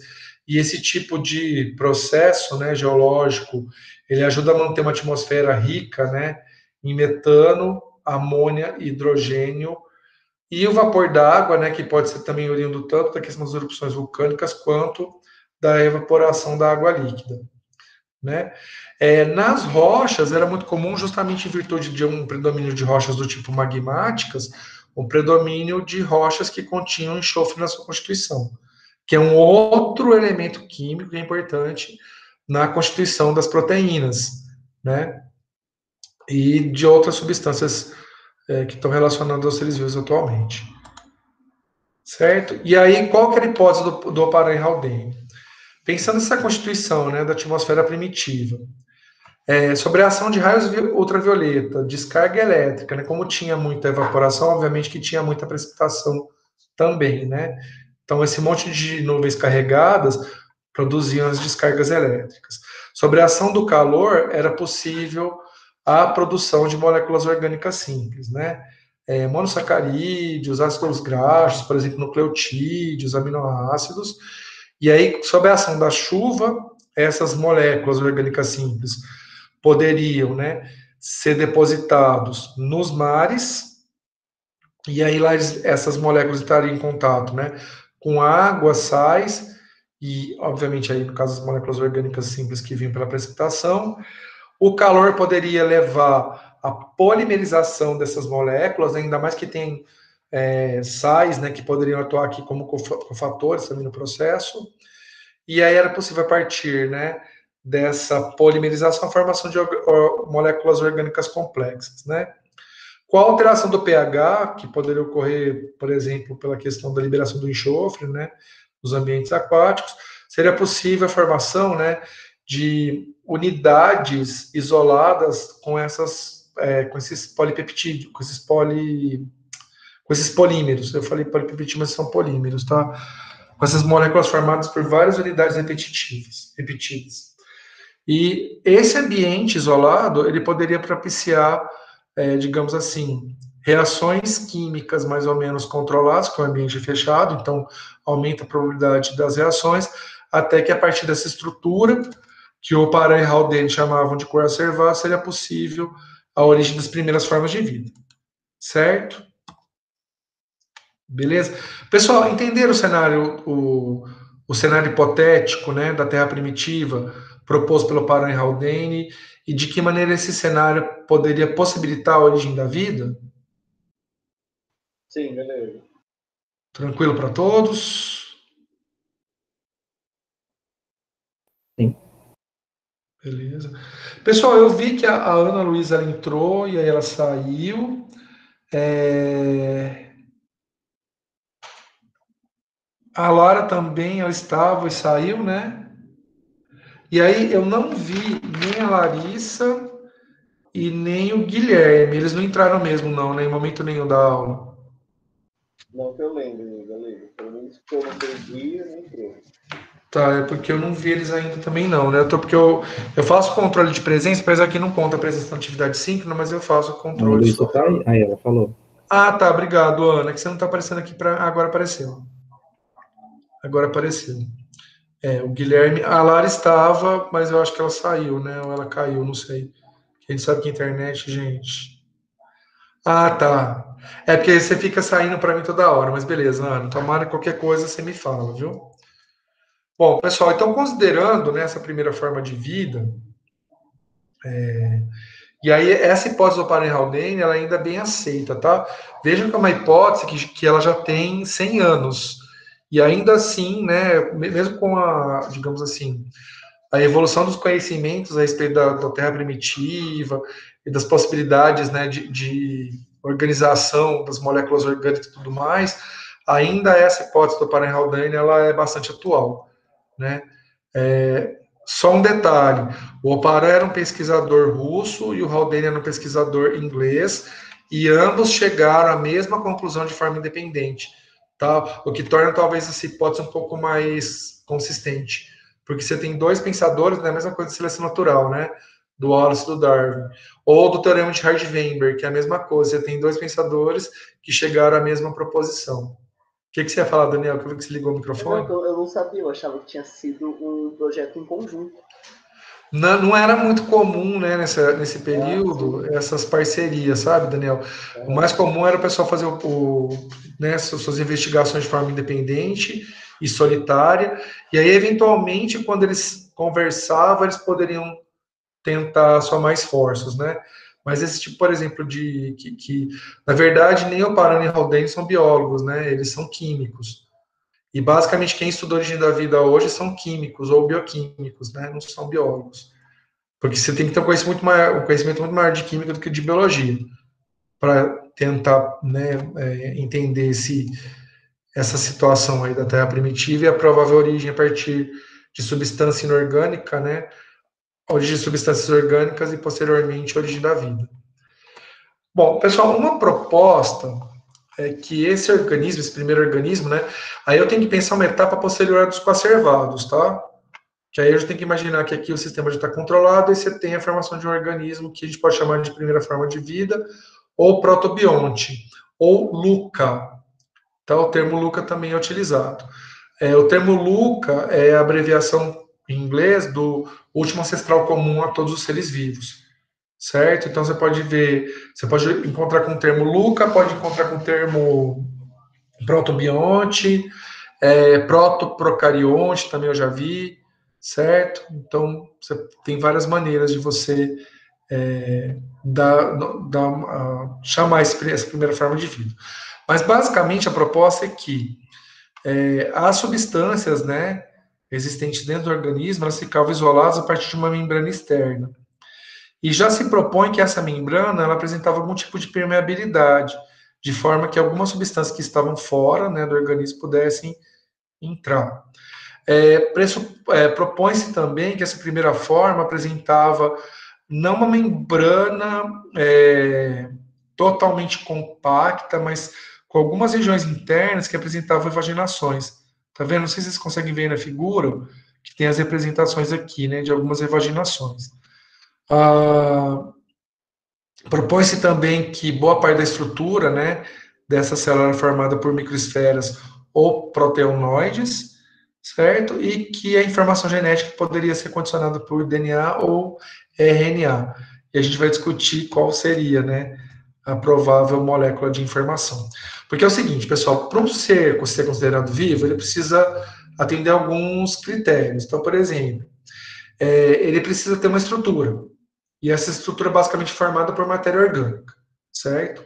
E esse tipo de processo, né, geológico, ele ajuda a manter uma atmosfera rica, né, em metano, amônia, hidrogênio e o vapor d'água, né, que pode ser também oriundo tanto da questão das erupções vulcânicas quanto da evaporação da água líquida. Né? É, nas rochas, era muito comum, justamente em virtude de um predomínio de rochas do tipo magmáticas, um predomínio de rochas que continham enxofre na sua constituição, que é um outro elemento químico que é importante na constituição das proteínas, né? E de outras substâncias é, que estão relacionadas aos seres vivos atualmente. Certo? E aí, qual que era a hipótese do, do Oparan Haldane? Pensando nessa constituição né, da atmosfera primitiva, É, sobre a ação de raios ultravioleta, descarga elétrica, né? Como tinha muita evaporação, obviamente que tinha muita precipitação também, né? Então, esse monte de nuvens carregadas produziam as descargas elétricas. Sobre a ação do calor, era possível a produção de moléculas orgânicas simples, né? É, monossacarídeos, ácidos graxos, por exemplo, nucleotídeos, aminoácidos. E aí, sob a ação da chuva, essas moléculas orgânicas simples poderiam, né, ser depositados nos mares, e aí lá essas moléculas estariam em contato, né, com água, sais, e obviamente aí no caso as moléculas orgânicas simples que vinham pela precipitação, o calor poderia levar à polimerização dessas moléculas, ainda mais que tem é, sais, né, que poderiam atuar aqui como cofatores também no processo, e aí era possível a partir, né, dessa polimerização a formação de moléculas orgânicas complexas, né. Com a alteração do pH, que poderia ocorrer, por exemplo, pela questão da liberação do enxofre, né, nos ambientes aquáticos, seria possível a formação, né, de unidades isoladas com essas é, com esses polipeptídeos, com esses poli com esses polímeros. Eu falei polipeptídeos, mas são polímeros, tá? Com essas moléculas formadas por várias unidades repetitivas, repetidas. E esse ambiente isolado, ele poderia propiciar, é, digamos assim, reações químicas mais ou menos controladas, com o ambiente fechado, então aumenta a probabilidade das reações, até que a partir dessa estrutura que o Pará e Haldane chamavam de cor acervada, seria possível a origem das primeiras formas de vida. Certo? Beleza? Pessoal, entenderam o cenário, o, o cenário hipotético né, da Terra primitiva proposto pelo Pará e Haldane e de que maneira esse cenário poderia possibilitar a origem da vida? Sim, beleza. Tranquilo para todos? Beleza. Pessoal, eu vi que a, a Ana Luísa entrou e aí ela saiu. É... A Lara também, ela estava e saiu, né? E aí eu não vi nem a Larissa e nem o Guilherme. Eles não entraram mesmo, não, né? Em momento nenhum da aula. Não que eu lembro, galera. Pelo menos que eu não perdi, não entrou. Tá, é porque eu não vi eles ainda também não, né? Eu tô, porque eu, eu faço controle de presença, apesar que não conta a presença na atividade síncrona, mas eu faço controle. Luísa tá aí? aí, ela falou. Ah, tá, obrigado, Ana, que você não tá aparecendo aqui para agora apareceu. Agora apareceu. É, o Guilherme, a Lara estava, mas eu acho que ela saiu, né? Ou ela caiu, não sei. A gente sabe que a internet, gente. Ah, tá. É porque você fica saindo para mim toda hora, mas beleza, Ana. Tomara qualquer coisa você me fala, viu? Bom, pessoal, então considerando né, essa primeira forma de vida, é, e aí essa hipótese do Paren-Haldane, ela ainda é bem aceita, tá? Vejam que é uma hipótese que, que ela já tem 100 anos, e ainda assim, né, mesmo com a, digamos assim, a evolução dos conhecimentos a respeito da, da Terra primitiva e das possibilidades, né, de, de organização das moléculas orgânicas e tudo mais, ainda essa hipótese do Paren-Haldane, ela é bastante atual. Né? É, só um detalhe: o Opara era um pesquisador russo e o Haldane era um pesquisador inglês, e ambos chegaram à mesma conclusão de forma independente, O que torna talvez essa hipótese um pouco mais consistente, porque você tem dois pensadores, né? A mesma coisa de seleção natural, né? Do Wallace e do Darwin, ou do teorema de Hard-Weinberg, que é a mesma coisa. Você tem dois pensadores que chegaram à mesma proposição. O que, que você ia falar, Daniel? Que eu vi que você ligou o microfone. Eu, eu não sabia, eu achava que tinha sido um projeto em conjunto. Não, não era muito comum, né, nessa, nesse período, essas parcerias, sabe, Daniel? O mais comum era o pessoal fazer o, o, né, suas investigações de forma independente e solitária, e aí, eventualmente, quando eles conversavam, eles poderiam tentar somar esforços, né? Mas esse tipo, por exemplo, de que, que na verdade nem o Parana e o Haldane são biólogos, né? Eles são químicos. E basicamente quem estuda a origem da vida hoje são químicos ou bioquímicos, né? Não são biólogos. Porque você tem que ter um conhecimento muito maior, um conhecimento muito maior de química do que de biologia para tentar né, é, entender essa situação aí da Terra primitiva e a provável origem a partir de substância inorgânica, né? origem de substâncias orgânicas e posteriormente a origem da vida. Bom, pessoal, uma proposta é que esse organismo, esse primeiro organismo, né? Aí eu tenho que pensar uma etapa posterior dos conservados, tá? Que aí eu tenho que imaginar que aqui o sistema já está controlado e você tem a formação de um organismo que a gente pode chamar de primeira forma de vida, ou protobionte, ou LUCA. Tá? O termo LUCA também é utilizado. É, o termo LUCA é a abreviação em inglês do último ancestral comum a todos os seres vivos. Certo? Então você pode ver, você pode encontrar com o termo LUCA, pode encontrar com o termo protobionte, é, protoprocarionte, também eu já vi, certo? Então, você tem várias maneiras de você é, dar, dar, uh, chamar esse, essa primeira forma de vida. Mas, basicamente, a proposta é que é, as substâncias, né, existentes dentro do organismo, elas ficavam isoladas a partir de uma membrana externa. E já se propõe que essa membrana, ela apresentava algum tipo de permeabilidade, de forma que algumas substâncias que estavam fora, né, do organismo pudessem entrar. É, é, Propõe-se também que essa primeira forma apresentava não uma membrana é, totalmente compacta, mas com algumas regiões internas que apresentavam evaginações. Tá vendo? Não sei se vocês conseguem ver na figura, que tem as representações aqui, né, de algumas evaginações. Ah, Propõe-se também que boa parte da estrutura, né, dessa célula formada por microesferas ou proteonoides, certo? E que a informação genética poderia ser condicionada por DNA ou RNA. E a gente vai discutir qual seria, né, a provável molécula de informação. Porque é o seguinte, pessoal, para um ser ser considerado vivo, ele precisa atender alguns critérios. Então, por exemplo, é, ele precisa ter uma estrutura. E essa estrutura é basicamente formada por matéria orgânica, certo?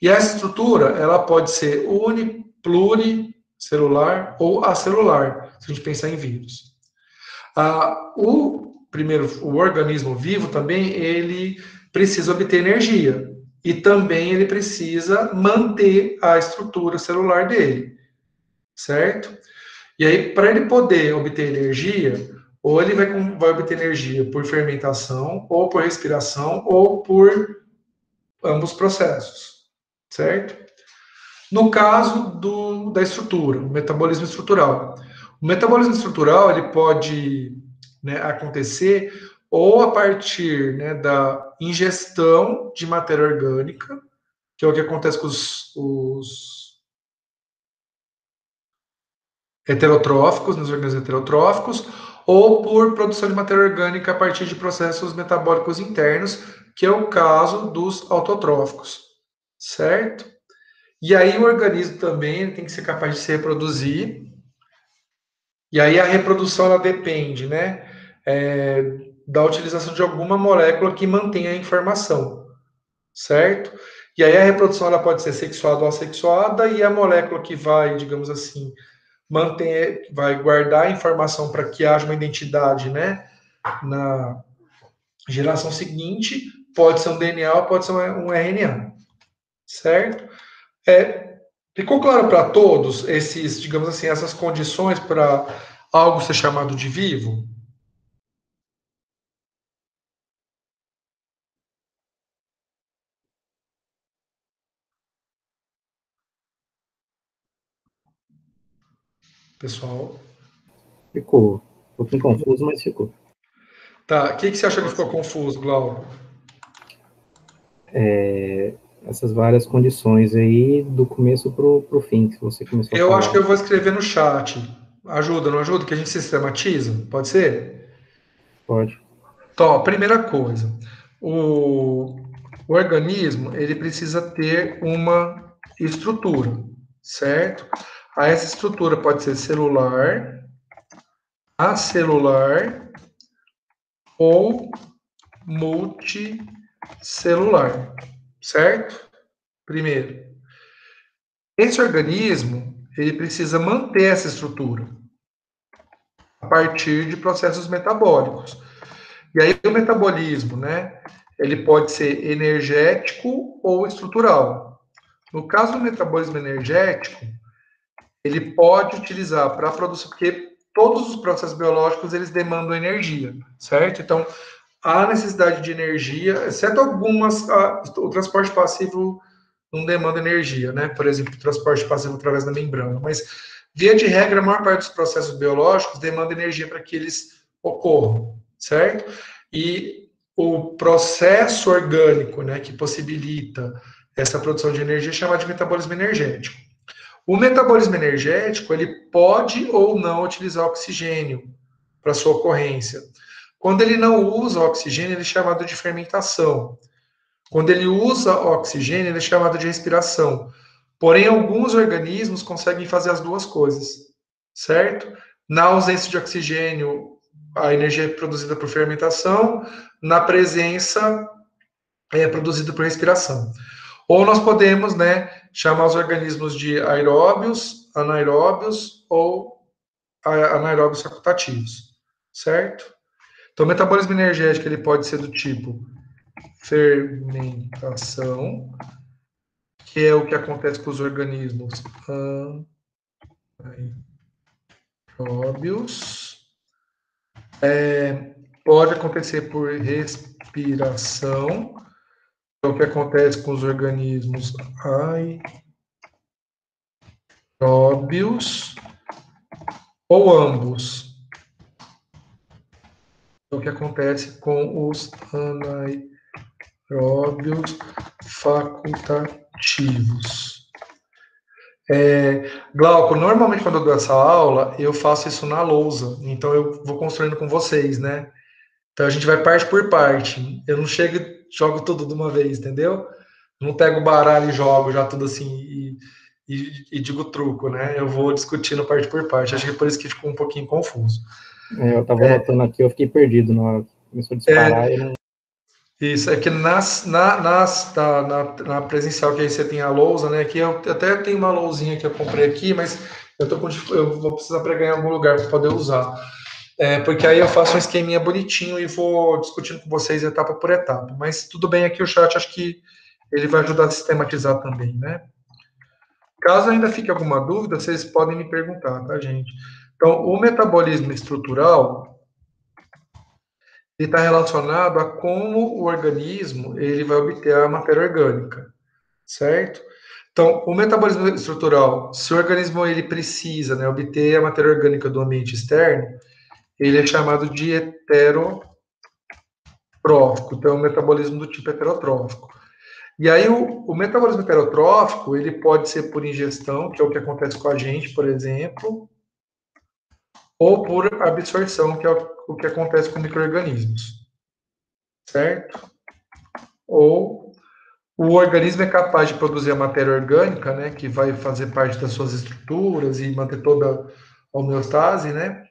E essa estrutura, ela pode ser uni, ou acelular, se a gente pensar em vírus. Ah, o primeiro, o organismo vivo também, ele precisa obter energia e também ele precisa manter a estrutura celular dele, certo? E aí, para ele poder obter energia, ou ele vai, vai obter energia por fermentação, ou por respiração, ou por ambos processos, certo? No caso do, da estrutura, o metabolismo estrutural. O metabolismo estrutural ele pode né, acontecer ou a partir né, da ingestão de matéria orgânica, que é o que acontece com os, os heterotróficos, nos organismos heterotróficos, ou por produção de matéria orgânica a partir de processos metabólicos internos, que é o caso dos autotróficos, certo? E aí o organismo também tem que ser capaz de se reproduzir. E aí a reprodução ela depende, né, é, da utilização de alguma molécula que mantenha a informação, certo? E aí a reprodução ela pode ser sexuada ou assexuada e a molécula que vai, digamos assim, manter, vai guardar a informação para que haja uma identidade, né, na geração seguinte, pode ser um DNA ou pode ser um RNA, certo? É, ficou claro para todos esses, digamos assim, essas condições para algo ser chamado de vivo? Pessoal. Ficou. Um pouquinho confuso, mas ficou. Tá. O que, que você acha que ficou confuso, Glauco? É, essas várias condições aí do começo para o fim que você começou Eu acho que eu vou escrever no chat. Ajuda, não ajuda? Que a gente sistematiza? Pode ser? Pode. Então, primeira coisa. O, o organismo, ele precisa ter uma estrutura, certo? A essa estrutura pode ser celular, acelular ou multicelular certo? Primeiro, esse organismo ele precisa manter essa estrutura a partir de processos metabólicos. E aí o metabolismo, né? Ele pode ser energético ou estrutural. No caso do metabolismo energético, ele pode utilizar para a produção, porque todos os processos biológicos eles demandam energia, certo? Então, há necessidade de energia, exceto algumas, o transporte passivo não demanda energia, né? Por exemplo, o transporte passivo através da membrana, mas via de regra, a maior parte dos processos biológicos demanda energia para que eles ocorram, certo? E o processo orgânico, né, que possibilita essa produção de energia é chamado de metabolismo energético. O metabolismo energético, ele pode ou não utilizar oxigênio para sua ocorrência. Quando ele não usa oxigênio, ele é chamado de fermentação. Quando ele usa oxigênio, ele é chamado de respiração. Porém, alguns organismos conseguem fazer as duas coisas, certo? Na ausência de oxigênio, a energia é produzida por fermentação, na presença, é produzida por respiração. Ou nós podemos, né, chamar os organismos de aeróbios, anaeróbios ou anaeróbios facultativos, certo? Então, o metabolismo energético ele pode ser do tipo fermentação, que é o que acontece com os organismos anaeróbios. É, pode acontecer por respiração, o que acontece com os organismos aeróbios, ou ambos o que acontece com os anaeróbios facultativos. É, Glauco, normalmente quando eu dou essa aula, eu faço isso na lousa, então eu vou construindo com vocês, né? Então a gente vai parte por parte. Eu não chego jogo tudo de uma vez, entendeu? Não pego baralho e jogo já tudo assim e, e, e digo truco, né? Eu vou discutindo parte por parte. Acho que é por isso que ficou um pouquinho confuso. É, eu estava é, anotando aqui, eu fiquei perdido na hora começou a disparar. É, não... Isso, é que nas, na, nas, tá, na, na, presencial que aí você tem a lousa, né? Aqui eu até tenho uma lousinha que eu comprei aqui, mas eu, tô com, eu vou precisar pregar em algum lugar para poder usar. É, porque aí eu faço um esqueminha bonitinho e vou discutindo com vocês etapa por etapa. Mas tudo bem aqui o chat, acho que ele vai ajudar a sistematizar também, né? Caso ainda fique alguma dúvida, vocês podem me perguntar, tá, gente? Então, o metabolismo estrutural está relacionado a como o organismo ele vai obter a matéria orgânica, certo? Então, o metabolismo estrutural, se o organismo ele precisa né, obter a matéria orgânica do ambiente externo, ele é chamado de heterotrófico. Então, é um metabolismo do tipo heterotrófico. E aí, o, o metabolismo heterotrófico, ele pode ser por ingestão, que é o que acontece com a gente, por exemplo, ou por absorção, que é o que acontece com micro-organismos. Certo? Ou o organismo é capaz de produzir a matéria orgânica, né, que vai fazer parte das suas estruturas e manter toda a homeostase, né,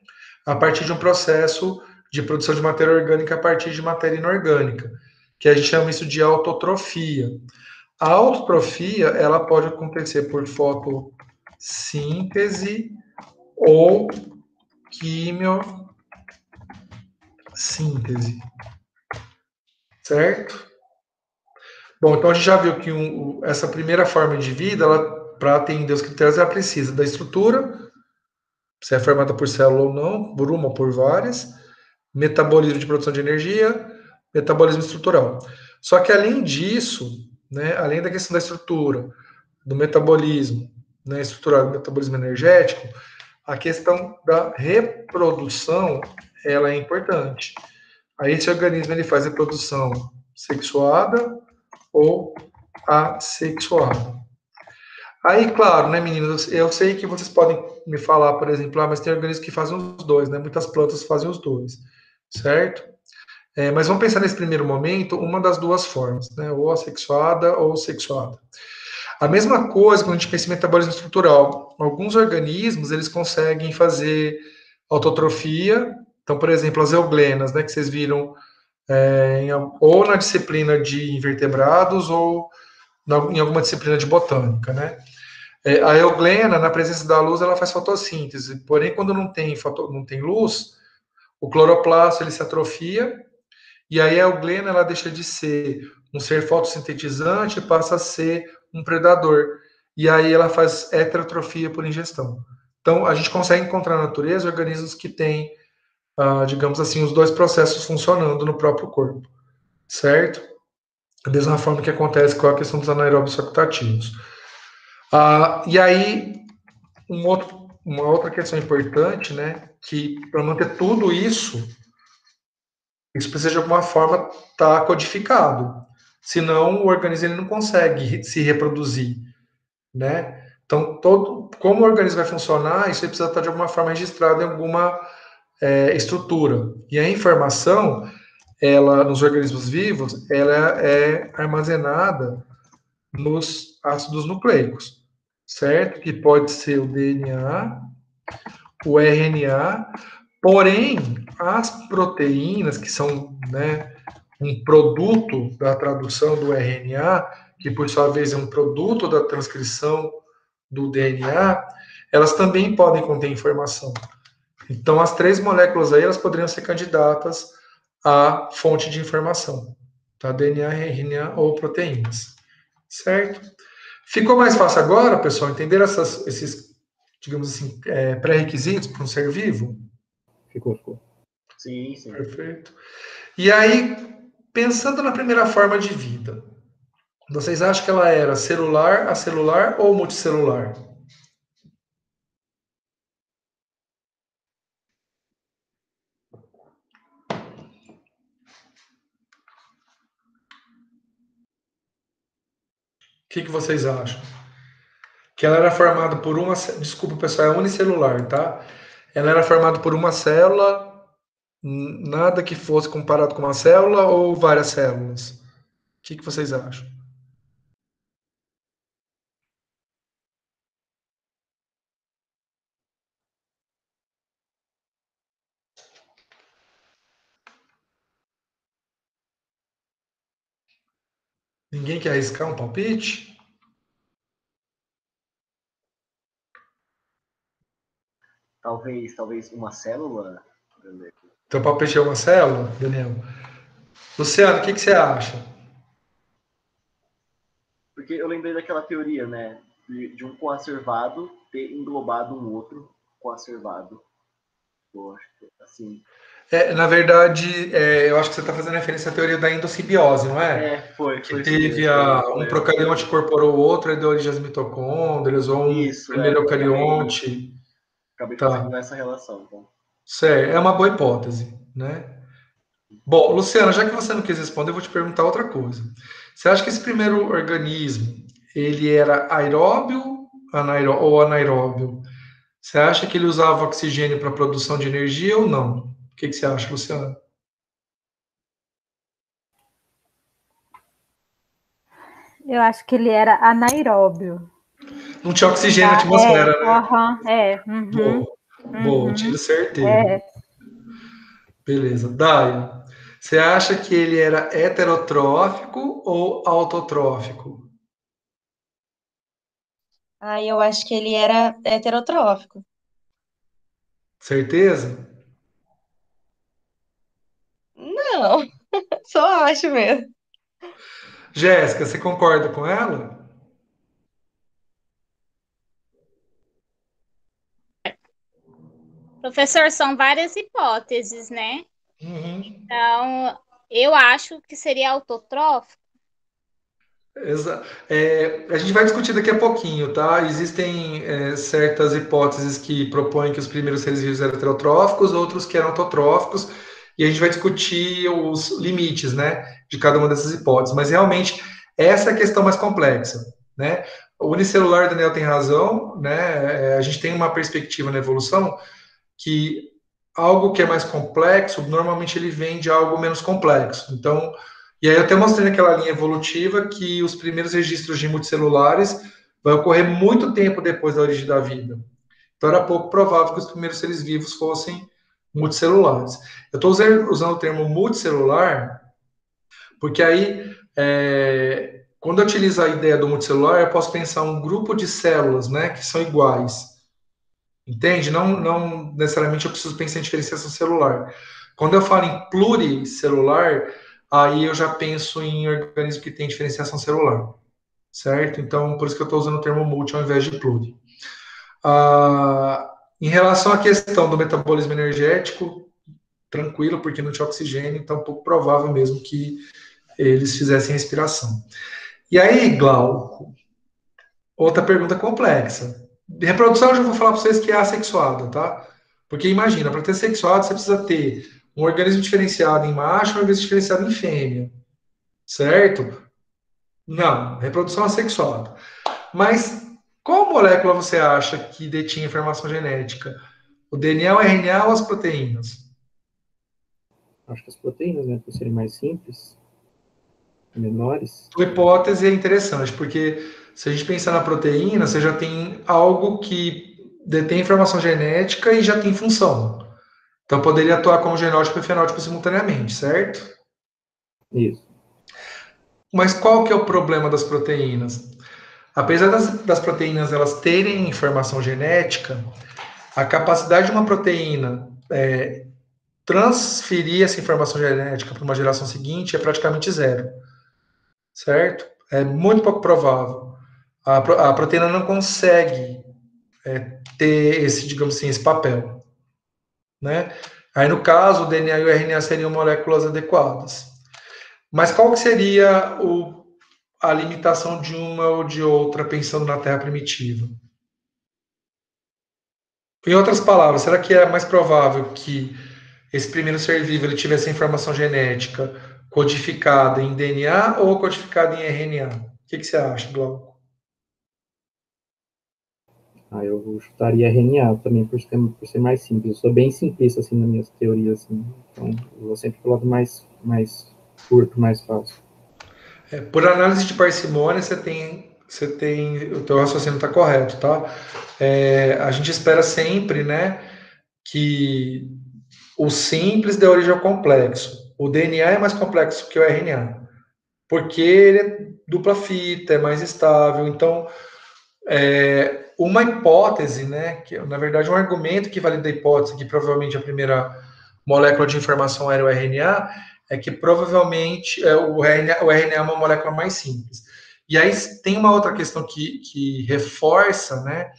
a partir de um processo de produção de matéria orgânica a partir de matéria inorgânica, que a gente chama isso de autotrofia. A autotrofia, ela pode acontecer por fotossíntese ou quimiossíntese. Certo? Bom, então a gente já viu que um, essa primeira forma de vida, para atender os critérios, ela precisa da estrutura, se é formada por célula ou não, por uma ou por várias, metabolismo de produção de energia, metabolismo estrutural. Só que além disso, né, além da questão da estrutura, do metabolismo né, estrutural, do metabolismo energético, a questão da reprodução ela é importante. Aí esse organismo ele faz reprodução sexuada ou assexuada. Aí, claro, né, meninos, eu sei que vocês podem me falar, por exemplo, ah, mas tem organismos que fazem os dois, né? Muitas plantas fazem os dois, certo? É, mas vamos pensar nesse primeiro momento uma das duas formas, né? Ou assexuada ou sexuada. A mesma coisa quando a gente pensa em metabolismo estrutural. Alguns organismos, eles conseguem fazer autotrofia. Então, por exemplo, as euglenas, né, que vocês viram é, em, ou na disciplina de invertebrados ou na, em alguma disciplina de botânica, né? É, a euglena, na presença da luz, ela faz fotossíntese. Porém, quando não tem, foto, não tem luz, o cloroplasto ele se atrofia e aí a euglena ela deixa de ser um ser fotossintetizante e passa a ser um predador. E aí ela faz heterotrofia por ingestão. Então, a gente consegue encontrar na natureza organismos que têm, ah, digamos assim, os dois processos funcionando no próprio corpo, certo? Da mesma forma que acontece com a questão dos anaeróbios facultativos. Ah, e aí, um outro, uma outra questão importante, né, que para manter tudo isso, isso precisa de alguma forma estar tá codificado. Senão o organismo ele não consegue se reproduzir, né? Então, todo, como o organismo vai funcionar, isso precisa estar de alguma forma registrado em alguma é, estrutura. E a informação, ela nos organismos vivos, ela é armazenada nos ácidos nucleicos, certo? Que pode ser o DNA, o RNA, porém as proteínas que são, né, um produto da tradução do RNA, que por sua vez é um produto da transcrição do DNA, elas também podem conter informação. Então, as três moléculas aí, elas poderiam ser candidatas à fonte de informação, tá? DNA, RNA ou proteínas, certo? Ficou mais fácil agora, pessoal, entender essas, esses, digamos assim, é, pré-requisitos para um ser vivo? Ficou, ficou. Sim, sim. Perfeito. E aí, pensando na primeira forma de vida, vocês acham que ela era celular, acelular ou multicelular? O que, que vocês acham? Que ela era formada por uma. Desculpa, pessoal, é unicelular, tá? Ela era formada por uma célula, nada que fosse comparado com uma célula ou várias células? O que, que vocês acham? Ninguém quer arriscar um palpite? Talvez, talvez uma célula. Teu palpite é uma célula, Daniel? Luciano, o que, que você acha? Porque eu lembrei daquela teoria, né? De, de um coacervado ter englobado um outro coacervado. Eu acho que assim. É, na verdade, é, eu acho que você está fazendo referência à teoria da endossimbiose, não é? É, foi. Que teve a, um é. procarionte incorporou o outro, e deu origem às mitocôndrias, ou um Isso, primeiro é, eucarionte. Acabei tá. fazendo essa relação. Então. Certo, é uma boa hipótese, né? Bom, Luciana, já que você não quis responder, eu vou te perguntar outra coisa. Você acha que esse primeiro organismo, ele era aeróbio anaeró ou anaeróbio? Você acha que ele usava oxigênio para produção de energia ou não? O que, que você acha, Luciano? Eu acho que ele era anaeróbio. Não tinha oxigênio na atmosfera, é, né? Uhum, é. Uhum, boa, boa, uhum. tiro certeiro. É. Beleza. Daia, você acha que ele era heterotrófico ou autotrófico? Ah, eu acho que ele era heterotrófico. Certeza? Não, [LAUGHS] só acho mesmo. Jéssica, você concorda com ela? Professor, são várias hipóteses, né? Uhum. Então, eu acho que seria autotrófico. Exato. É, a gente vai discutir daqui a pouquinho, tá? Existem é, certas hipóteses que propõem que os primeiros seres vivos eram heterotróficos, outros que eram autotróficos e a gente vai discutir os limites, né, de cada uma dessas hipóteses. Mas realmente essa é a questão mais complexa, né? O unicelular, Daniel tem razão, né? É, a gente tem uma perspectiva na evolução que algo que é mais complexo, normalmente ele vem de algo menos complexo. Então, e aí eu até mostrei naquela linha evolutiva que os primeiros registros de multicelulares vai ocorrer muito tempo depois da origem da vida. Então era pouco provável que os primeiros seres vivos fossem multicelulares. Eu estou usando o termo multicelular porque aí, é, quando eu utilizo a ideia do multicelular, eu posso pensar um grupo de células, né, que são iguais. Entende? Não, não necessariamente eu preciso pensar em diferenciação celular. Quando eu falo em pluricelular, aí eu já penso em organismo que tem diferenciação celular, certo? Então, por isso que eu estou usando o termo multi ao invés de pluri. Ah, Em relação à questão do metabolismo energético, tranquilo, porque não tinha oxigênio, então pouco provável mesmo que eles fizessem respiração. E aí, Glauco, outra pergunta complexa. De reprodução, eu já vou falar para vocês que é assexuada, tá? Porque imagina, para ter sexuado, você precisa ter um organismo diferenciado em macho e um organismo diferenciado em fêmea. Certo? Não, reprodução assexuada. Mas qual molécula você acha que detinha informação genética? O DNA, o RNA ou as proteínas? Acho que as proteínas, né, por serem mais simples, menores. A hipótese é interessante, porque se a gente pensar na proteína, você já tem algo que detém informação genética e já tem função. Então poderia atuar como genótipo e fenótipo simultaneamente, certo? Isso. Mas qual que é o problema das proteínas? Apesar das, das proteínas elas terem informação genética, a capacidade de uma proteína é, transferir essa informação genética para uma geração seguinte é praticamente zero, certo? É muito pouco provável. A, a proteína não consegue é, ter esse, digamos assim, esse papel, né? Aí no caso, o DNA e o RNA seriam moléculas adequadas. Mas qual que seria o, a limitação de uma ou de outra pensando na Terra primitiva? Em outras palavras, será que é mais provável que esse primeiro ser vivo ele tivesse a informação genética codificada em DNA ou codificada em RNA? O que, que você acha, Glauco? Ah, eu chutaria RNA também por ser, por ser mais simples. Eu sou bem simplista assim nas minhas teorias, assim. Então, eu vou sempre pro lado mais, mais curto, mais fácil. É, por análise de parcimônia, você tem, você tem, o teu raciocínio está correto, tá? É, a gente espera sempre, né, que o simples dê origem ao complexo. O DNA é mais complexo que o RNA, porque ele é dupla fita, é mais estável. Então, é, uma hipótese, né, que na verdade um argumento que valida a hipótese que provavelmente a primeira molécula de informação era o RNA, é que provavelmente é, o, RNA, o RNA é uma molécula mais simples. E aí tem uma outra questão que, que reforça né,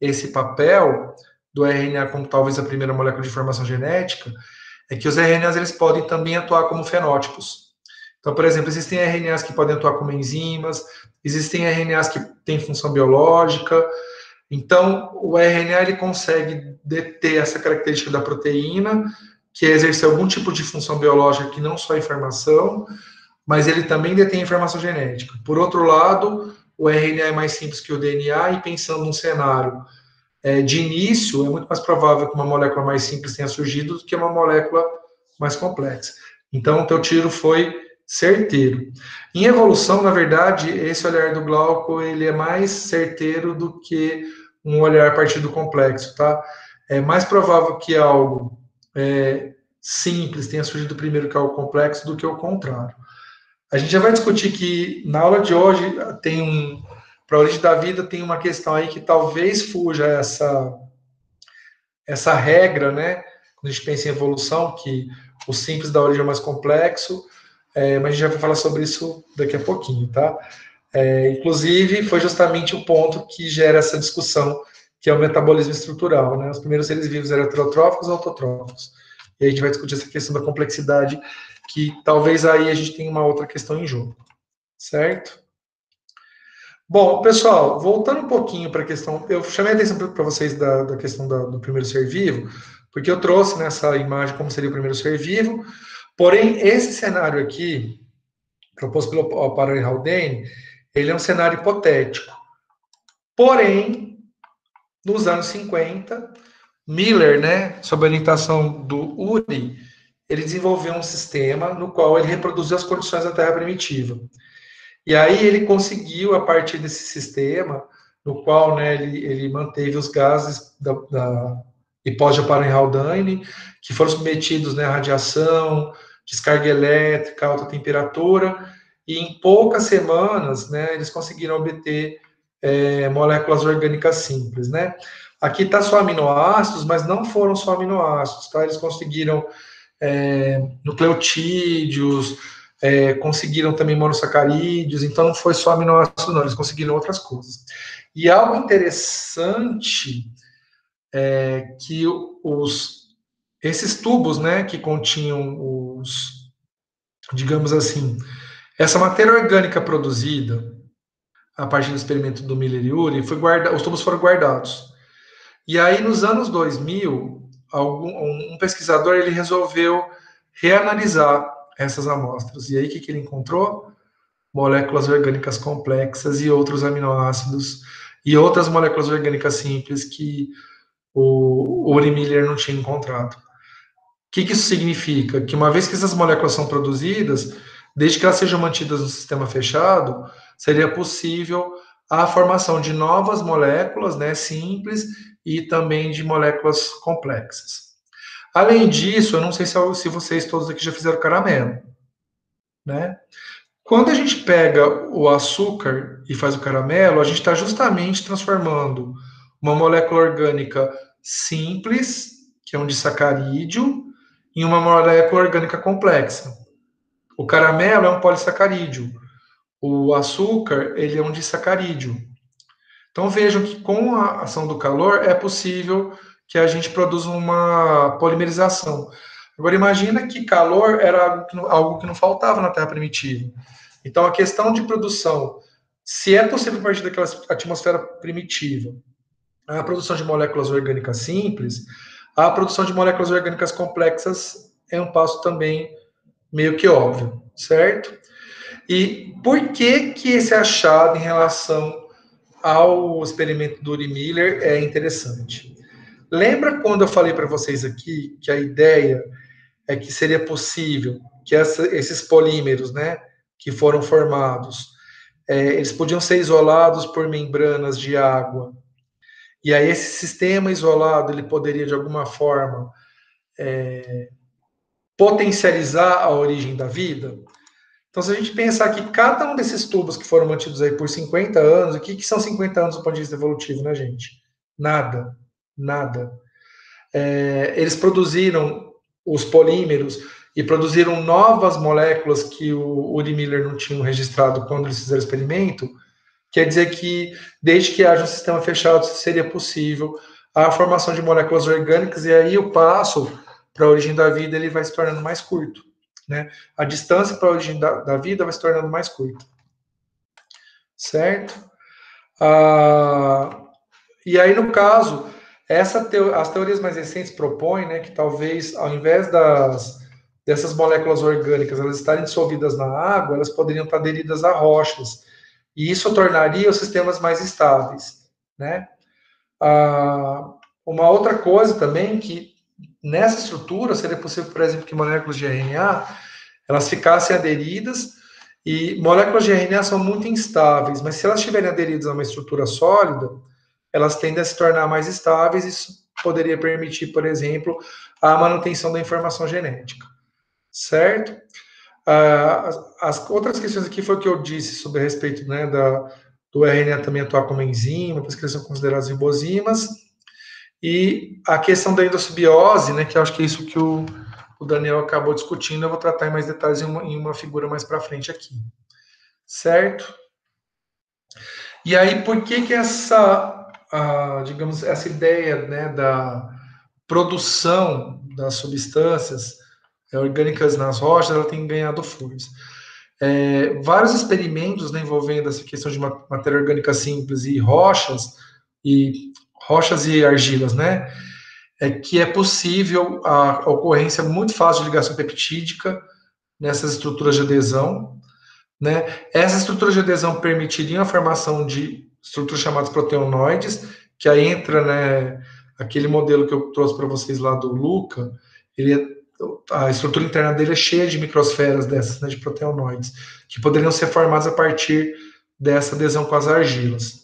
esse papel do RNA como talvez a primeira molécula de informação genética, é que os RNAs eles podem também atuar como fenótipos. Então, por exemplo, existem RNAs que podem atuar como enzimas, existem RNAs que têm função biológica. Então, o RNA ele consegue deter essa característica da proteína, que é exercer algum tipo de função biológica que não só a informação, mas ele também detém informação genética. Por outro lado, o RNA é mais simples que o DNA, e pensando num cenário é, de início, é muito mais provável que uma molécula mais simples tenha surgido do que uma molécula mais complexa. Então, o teu tiro foi certeiro. Em evolução, na verdade, esse olhar do Glauco, ele é mais certeiro do que um olhar a partir do complexo, tá? É mais provável que algo é, simples tenha surgido primeiro que algo complexo do que o contrário. A gente já vai discutir que na aula de hoje tem um para a origem da vida tem uma questão aí que talvez fuja essa essa regra, né? Quando a gente pensa em evolução, que o simples da origem é mais complexo, é, mas a gente já vai falar sobre isso daqui a pouquinho, tá? É, inclusive, foi justamente o ponto que gera essa discussão que é o metabolismo estrutural, né? Os primeiros seres vivos eram heterotróficos ou autotróficos. E a gente vai discutir essa questão da complexidade, que talvez aí a gente tenha uma outra questão em jogo, certo? Bom, pessoal, voltando um pouquinho para a questão, eu chamei a atenção para vocês da, da questão da, do primeiro ser vivo, porque eu trouxe nessa imagem como seria o primeiro ser vivo, porém, esse cenário aqui, proposto pelo Aparelho Haldane, ele é um cenário hipotético. Porém, nos anos 50, Miller, né, sob a orientação do Uri, ele desenvolveu um sistema no qual ele reproduziu as condições da Terra primitiva. E aí ele conseguiu, a partir desse sistema, no qual né, ele, ele manteve os gases da, da hipótese Haldane, que foram submetidos né, à radiação, descarga elétrica, alta temperatura, e em poucas semanas né, eles conseguiram obter é, moléculas orgânicas simples, né? Aqui está só aminoácidos, mas não foram só aminoácidos, tá? Eles conseguiram é, nucleotídeos, é, conseguiram também monossacarídeos, então não foi só aminoácidos, não, eles conseguiram outras coisas. E algo interessante é, que os, esses tubos, né, que continham os, digamos assim, essa matéria orgânica produzida a partir do experimento do Miller e Urey, foi guarda, os tubos foram guardados. E aí, nos anos 2000, algum, um pesquisador ele resolveu reanalisar essas amostras. E aí, o que, que ele encontrou? Moléculas orgânicas complexas e outros aminoácidos e outras moléculas orgânicas simples que o Uri Miller não tinha encontrado. O que, que isso significa? Que uma vez que essas moléculas são produzidas, desde que elas sejam mantidas no sistema fechado, seria possível a formação de novas moléculas, né, simples, e também de moléculas complexas. Além disso, eu não sei se, se vocês todos aqui já fizeram caramelo, né? Quando a gente pega o açúcar e faz o caramelo, a gente está justamente transformando uma molécula orgânica simples, que é um disacarídeo, em uma molécula orgânica complexa. O caramelo é um polissacarídeo. O açúcar, ele é um disacarídeo. Então vejam que com a ação do calor é possível que a gente produza uma polimerização. Agora imagina que calor era algo que não, faltava na Terra primitiva. Então a questão de produção, se é possível a partir daquela atmosfera primitiva, a produção de moléculas orgânicas simples, a produção de moléculas orgânicas complexas é um passo também meio que óbvio, certo? E por que que esse achado em relação ao experimento do Uri Miller é interessante? Lembra quando eu falei para vocês aqui que a ideia é que seria possível que essa, esses polímeros, né, que foram formados, é, eles podiam ser isolados por membranas de água e aí esse sistema isolado ele poderia de alguma forma é, potencializar a origem da vida. Então, se a gente pensar que cada um desses tubos que foram mantidos aí por 50 anos, o que, que são 50 anos do ponto de vista evolutivo, né, gente? Nada, nada. É, eles produziram os polímeros e produziram novas moléculas que o Uri Miller não tinha registrado quando eles fizeram o experimento, Quer dizer que, desde que haja um sistema fechado, seria possível a formação de moléculas orgânicas, e aí o passo para a origem da vida ele vai se tornando mais curto. Né? A distância para a origem da, da, vida vai se tornando mais curta. Certo? Ah, e aí, no caso, essa teo, as teorias mais recentes propõem né, que talvez, ao invés das, dessas moléculas orgânicas elas estarem dissolvidas na água, elas poderiam estar aderidas a rochas e isso tornaria os sistemas mais estáveis, né? Ah, uma outra coisa também que nessa estrutura seria possível, por exemplo, que moléculas de RNA elas ficassem aderidas e moléculas de RNA são muito instáveis, mas se elas estiverem aderidas a uma estrutura sólida, elas tendem a se tornar mais estáveis. Isso poderia permitir, por exemplo, a manutenção da informação genética, certo? Ah, as outras questões aqui foi o que eu disse sobre a respeito né, da, do RNA também atuar como enzima, por que são considerados ribozimas, e a questão da endossimbiose, né, que eu acho que é isso que o, o Daniel acabou discutindo, eu vou tratar em mais detalhes em uma, em uma figura mais para frente aqui. Certo? E aí, por que que essa, a, digamos, essa ideia né, da produção das substâncias é, orgânicas nas rochas, ela tem ganhado força. É, vários experimentos né, envolvendo essa questão de matéria orgânica simples e rochas, e rochas e argilas, né? É que é possível a ocorrência muito fácil de ligação peptídica nessas estruturas de adesão, né? Essas estruturas de adesão permitiriam a formação de estruturas chamadas proteonoides, que aí entra, né, aquele modelo que eu trouxe para vocês lá do Luca, ele é a estrutura interna dele é cheia de microsferas dessas, né, de proteonoides, que poderiam ser formadas a partir dessa adesão com as argilas.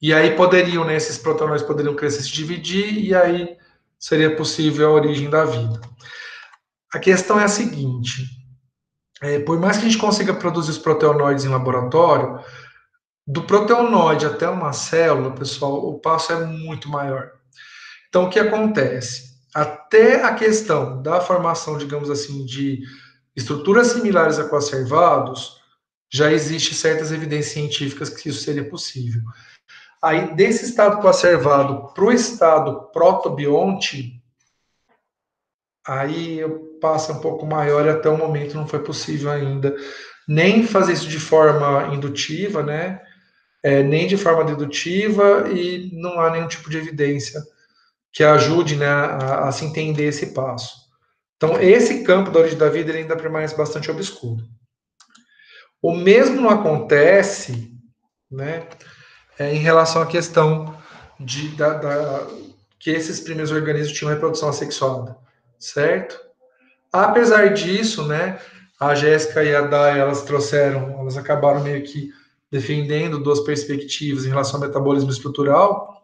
E aí poderiam, né, esses proteonoides poderiam crescer, se dividir, e aí seria possível a origem da vida. A questão é a seguinte: é, por mais que a gente consiga produzir os proteonoides em laboratório, do proteonoide até uma célula, pessoal, o passo é muito maior. Então, o que acontece? até a questão da formação, digamos assim, de estruturas similares a coacervados, já existe certas evidências científicas que isso seria possível. Aí, desse estado coacervado para o estado protobionte, aí passa um pouco maior e até o momento não foi possível ainda nem fazer isso de forma indutiva, né? É, nem de forma dedutiva e não há nenhum tipo de evidência que ajude né, a, a se entender esse passo. Então, esse campo da origem da vida ele ainda permanece bastante obscuro. O mesmo acontece né, é, em relação à questão de, da, da, que esses primeiros organismos tinham reprodução assexuada, certo? Apesar disso, né, a Jéssica e a Dai, elas trouxeram, elas acabaram meio que defendendo duas perspectivas em relação ao metabolismo estrutural,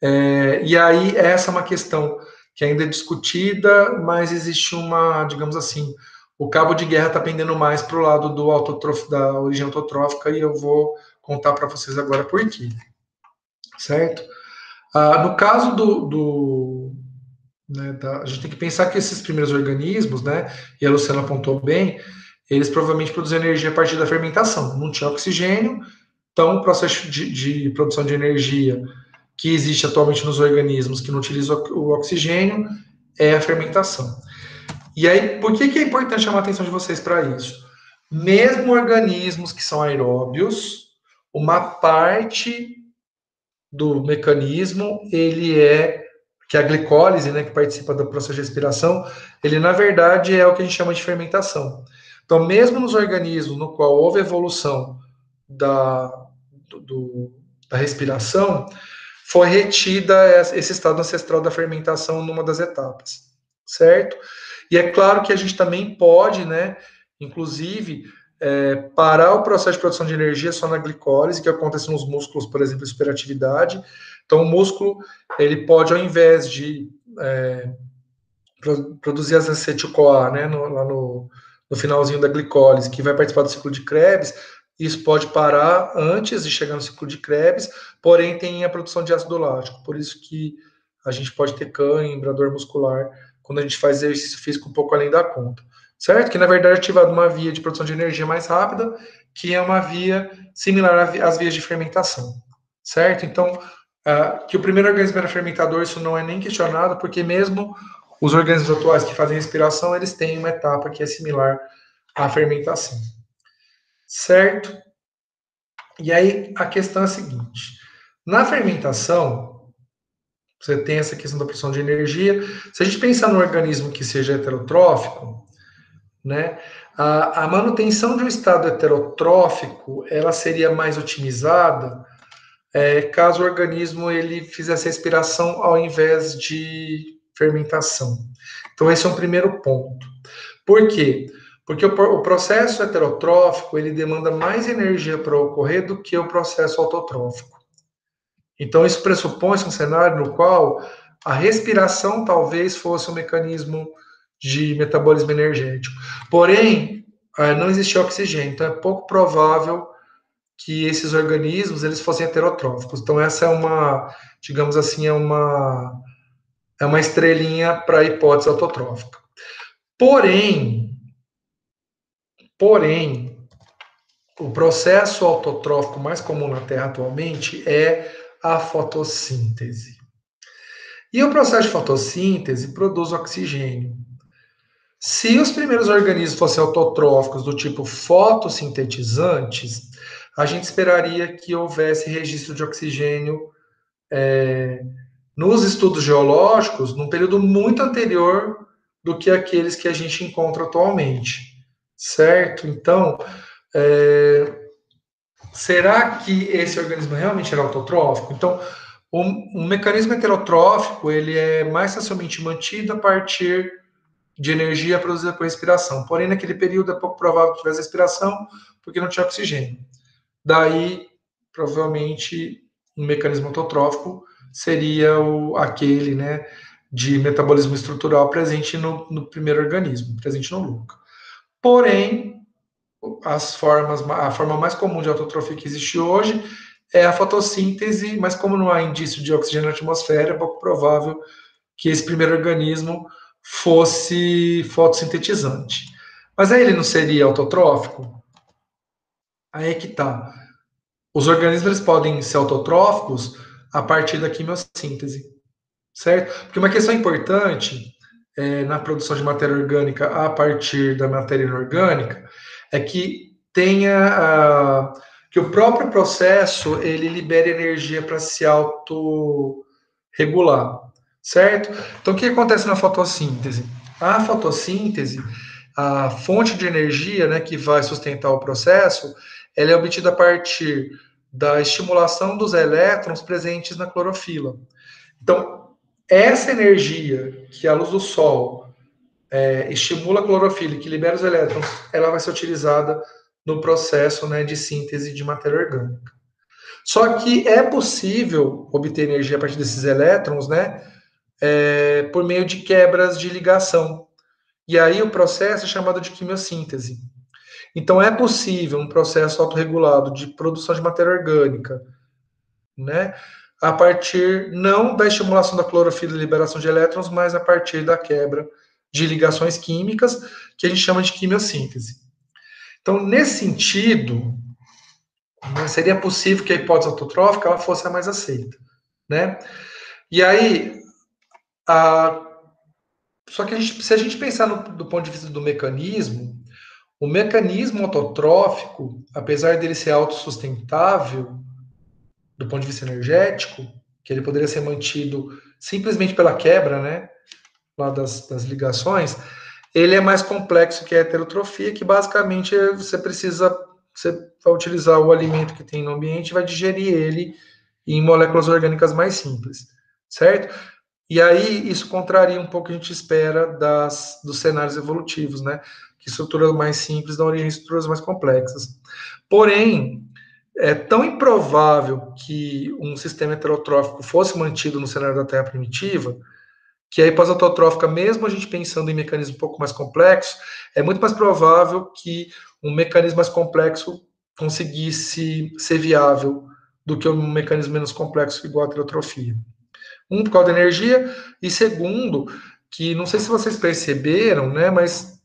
é, e aí essa é uma questão que ainda é discutida, mas existe uma, digamos assim, o cabo de guerra está pendendo mais para o lado do autotrof, da origem autotrófica, e eu vou contar para vocês agora por quê. Certo? Ah, no caso do. do né, da, a gente tem que pensar que esses primeiros organismos, né, e a Luciana apontou bem, eles provavelmente produzem energia a partir da fermentação. Não tinha oxigênio, então o processo de, de produção de energia que existe atualmente nos organismos que não utilizam o oxigênio é a fermentação. E aí, por que, que é importante chamar a atenção de vocês para isso? Mesmo organismos que são aeróbios, uma parte do mecanismo, ele é, que a glicólise, né, que participa do processo de respiração, ele na verdade é o que a gente chama de fermentação. Então, mesmo nos organismos no qual houve evolução da, do, da respiração, foi retida esse estado ancestral da fermentação numa das etapas, certo? E é claro que a gente também pode, né, inclusive, é, parar o processo de produção de energia só na glicólise, que acontece nos músculos, por exemplo, superatividade. Então, o músculo, ele pode, ao invés de é, produzir as acetil-CoA, né, no, lá no, no finalzinho da glicólise, que vai participar do ciclo de Krebs, isso pode parar antes de chegar no ciclo de Krebs, porém tem a produção de ácido lático. Por isso que a gente pode ter cãibra, dor muscular, quando a gente faz exercício físico um pouco além da conta. Certo? Que na verdade é uma via de produção de energia mais rápida, que é uma via similar às vias de fermentação. Certo? Então, uh, que o primeiro organismo era fermentador, isso não é nem questionado, porque mesmo os organismos atuais que fazem respiração, eles têm uma etapa que é similar à fermentação. Certo? E aí a questão é a seguinte: na fermentação, você tem essa questão da produção de energia. Se a gente pensar num organismo que seja heterotrófico, né, a, a manutenção de um estado heterotrófico ela seria mais otimizada é, caso o organismo ele fizesse respiração ao invés de fermentação. Então esse é um primeiro ponto. Por quê? Porque o, processo heterotrófico ele demanda mais energia para ocorrer do que o processo autotrófico. Então, isso pressupõe um cenário no qual a respiração talvez fosse um mecanismo de metabolismo energético. Porém, eh, não existia oxigênio, então é pouco provável que esses organismos eles fossem heterotróficos. Então essa é uma, digamos assim, é uma é uma estrelinha para a hipótese autotrófica. Porém, porém, o processo autotrófico mais comum na Terra atualmente é a fotossíntese. E o processo de fotossíntese produz oxigênio. Se os primeiros organismos fossem autotróficos do tipo fotossintetizantes, a gente esperaria que houvesse registro de oxigênio é, nos estudos geológicos num período muito anterior do que aqueles que a gente encontra atualmente, certo? Então, é, será que esse organismo realmente era autotrófico? Então, um, mecanismo heterotrófico ele é mais facilmente mantido a partir de energia produzida por respiração. Porém, naquele período é pouco provável que tivesse respiração, porque não tinha oxigênio. Daí, provavelmente, um mecanismo autotrófico seria o, aquele, né, de metabolismo estrutural presente no, no primeiro organismo, presente no Luca. Porém, as formas, a forma mais comum de autotrofia que existe hoje é a fotossíntese, mas como não há indício de oxigênio na atmosfera, é pouco provável que esse primeiro organismo fosse fotossintetizante. Mas aí ele não seria autotrófico? Aí é que tá. os organismos eles podem ser autotróficos a partir da quimiossíntese, certo? Porque uma questão importante é, na produção de matéria orgânica a partir da matéria inorgânica é que tenha que o próprio processo ele libere energia para se autorregular, certo? Então o que acontece na fotossíntese? A fotossíntese, a fonte de energia, né, que vai sustentar o processo, ela é obtida a partir da estimulação dos elétrons presentes na clorofila. Então, essa energia que a luz do sol é, estimula a clorofila e que libera os elétrons, ela vai ser utilizada no processo né, de síntese de matéria orgânica. Só que é possível obter energia a partir desses elétrons, né, é, por meio de quebras de ligação. E aí o processo é chamado de quimiossíntese. Então é possível um processo autorregulado de produção de matéria orgânica, né, a partir não da estimulação da clorofila e liberação de elétrons, mas a partir da quebra de ligações químicas, que a gente chama de quimiossíntese. Então, nesse sentido, né, seria possível que a hipótese autotrófica ela fosse a mais aceita, né? E aí, a, só que a gente, se a gente pensar no, do ponto de vista do mecanismo, o mecanismo autotrófico, apesar dele ser autossustentável, do ponto de vista energético, que ele poderia ser mantido simplesmente pela quebra, né, lá das, das ligações, ele é mais complexo que a heterotrofia, que basicamente você precisa, você vai utilizar o alimento que tem no ambiente vai digerir ele em moléculas orgânicas mais simples, certo? E aí isso contraria um pouco o que a gente espera das, dos cenários evolutivos, né? Que estruturas mais simples dão origem a estruturas mais complexas. Porém, é tão improvável que um sistema heterotrófico fosse mantido no cenário da Terra primitiva, que a hipótese autotrófica, mesmo a gente pensando em mecanismo um pouco mais complexo, é muito mais provável que um mecanismo mais complexo conseguisse ser viável do que um mecanismo menos complexo igual a heterotrofia. Um, por causa da energia, e segundo, que não sei se vocês perceberam, né, mas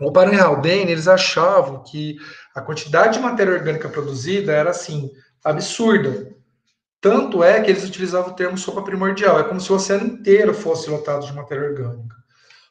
o Baron e Haldane, eles achavam que a quantidade de matéria orgânica produzida era, assim, absurda. Tanto é que eles utilizavam o termo sopa primordial, é como se o oceano inteiro fosse lotado de matéria orgânica.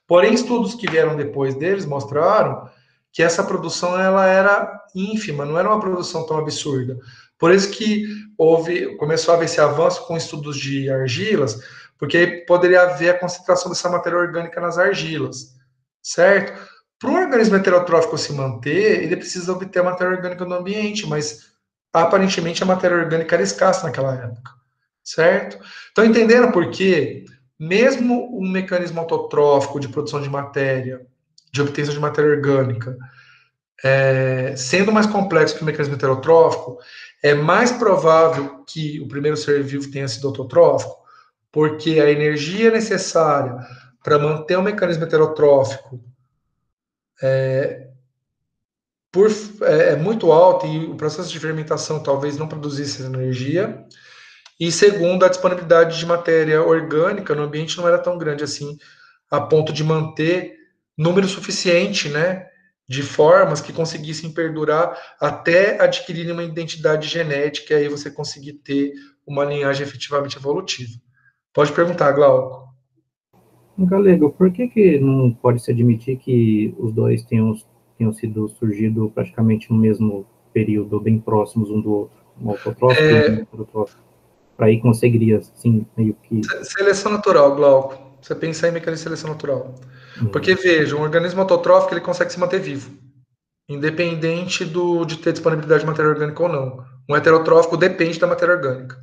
Porém, estudos que vieram depois deles mostraram que essa produção ela era ínfima, não era uma produção tão absurda. Por isso que houve, começou a haver esse avanço com estudos de argilas, porque poderia haver a concentração dessa matéria orgânica nas argilas, certo? Para um organismo heterotrófico se manter, ele precisa obter matéria orgânica no ambiente, mas aparentemente a matéria orgânica era escassa naquela época, certo? Então, entendendo por que, mesmo um mecanismo autotrófico de produção de matéria, de obtenção de matéria orgânica, é, sendo mais complexo que o mecanismo heterotrófico, é mais provável que o primeiro ser vivo tenha sido autotrófico, porque a energia necessária para manter o mecanismo heterotrófico é, por, é, é, muito alto e o processo de fermentação talvez não produzisse energia. E segundo, a disponibilidade de matéria orgânica no ambiente não era tão grande assim, a ponto de manter número suficiente, né, de formas que conseguissem perdurar até adquirirem uma identidade genética e aí você conseguir ter uma linhagem efetivamente evolutiva. Pode perguntar, Glauco. Galego, por que, que não pode se admitir que os dois tenham tinham sido surgido praticamente no mesmo período, bem próximos um do outro, um autotrófico é... e um heterotrófico. Para aí conseguiria, sim, meio que... Seleção natural, Glauco. Você pensa em mecanismo de seleção natural. Porque, veja, um organismo autotrófico, ele consegue se manter vivo, independente do, de ter disponibilidade de matéria orgânica ou não. Um heterotrófico depende da matéria orgânica.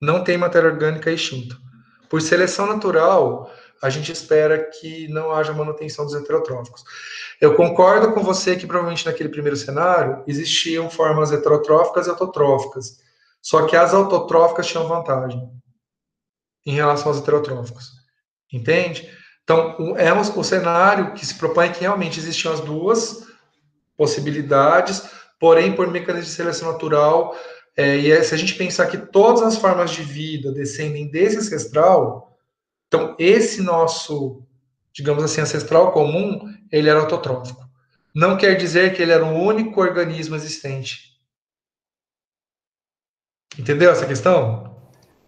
Não tem matéria orgânica extinta. Por seleção natural, a gente espera que não haja manutenção dos heterotróficos. Eu concordo com você que provavelmente naquele primeiro cenário existiam formas heterotróficas e autotróficas, só que as autotróficas tinham vantagem em relação aos heterotróficos. Entende? Então, é o cenário que se propõe que realmente existiam as duas possibilidades, porém, por mecanismo de seleção natural, é, e é, se a gente pensar que todas as formas de vida descendem desse ancestral, então, esse nosso, digamos assim, ancestral comum, ele era autotrófico. Não quer dizer que ele era o único organismo existente. Entendeu essa questão?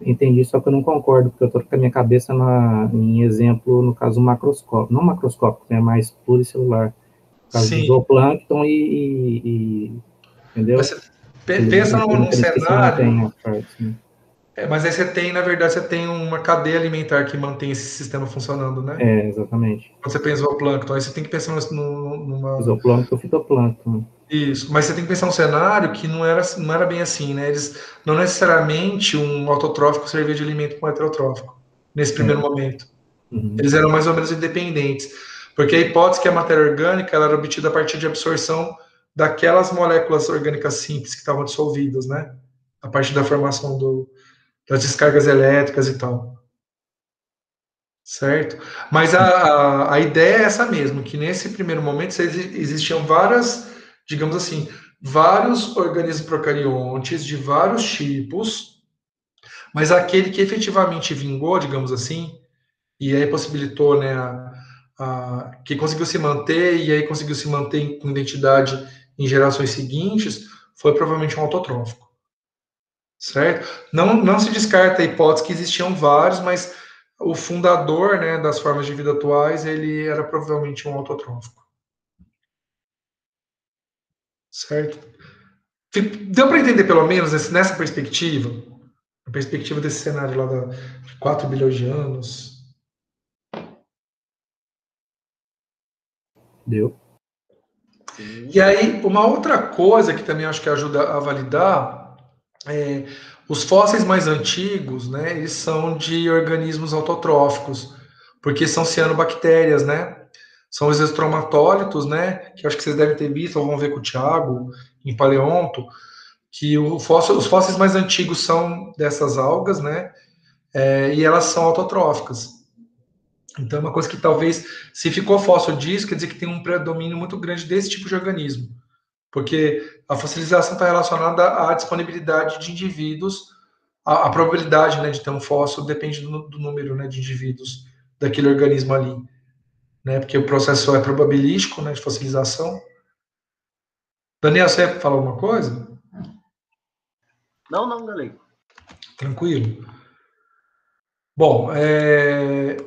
Entendi, só que eu não concordo, porque eu estou com a minha cabeça na, em exemplo, no caso macroscópico, não macroscópico, né, mais pluricelular. No caso Sim. do zooplâncton e, e, e- entendeu? Mas você pe- pensa num, cenário. né? É, mas aí você tem, na verdade, você tem uma cadeia alimentar que mantém esse sistema funcionando, né? É, exatamente. Quando você pensa no plâncton, aí você tem que pensar no- numa. Zooplâncton fitoplâncton. Isso, mas você tem que pensar um cenário que não era, não era bem assim, né? Eles não necessariamente um autotrófico servia de alimento para um heterotrófico, nesse primeiro momento. Uhum. Eles eram mais ou menos independentes. Porque a hipótese que a matéria orgânica ela era obtida a partir de absorção daquelas moléculas orgânicas simples que estavam dissolvidas, né? A partir da formação do, das descargas elétricas e tal. Certo? Mas a, a, a ideia é essa mesmo, que nesse primeiro momento exi- existiam várias, digamos assim, vários organismos procariontes de vários tipos, mas aquele que efetivamente vingou, digamos assim, e aí possibilitou, né, a, a- que conseguiu se manter e aí conseguiu se manter com identidade em gerações seguintes, foi provavelmente um autotrófico. Certo? Não, não se descarta a hipótese que existiam vários, mas o fundador né, das formas de vida atuais, ele era provavelmente um autotrófico. Certo? Deu para entender, pelo menos, nessa perspectiva? A perspectiva desse cenário lá da, de 4 bilhões de anos. Deu? E aí, uma outra coisa que também acho que ajuda a validar é os fósseis mais antigos, né? Eles são de organismos autotróficos, porque são cianobactérias, né? São os estromatólitos, né? Que acho que vocês devem ter visto, ou vão ver com o Thiago, em paleonto, que fóssil, os fósseis mais antigos são dessas algas, né? É, e elas são autotróficas. Então, é uma coisa que talvez, se ficou fóssil disso, quer dizer que tem um predomínio muito grande desse tipo de organismo. Porque a fossilização está relacionada à disponibilidade de indivíduos, a, a probabilidade né, de ter um fóssil depende do, do número né, de indivíduos daquele organismo ali. Né, porque o processo é probabilístico né, de fossilização. Daniel, você ia falar alguma coisa? Não, não, galera. Tranquilo. Bom, é...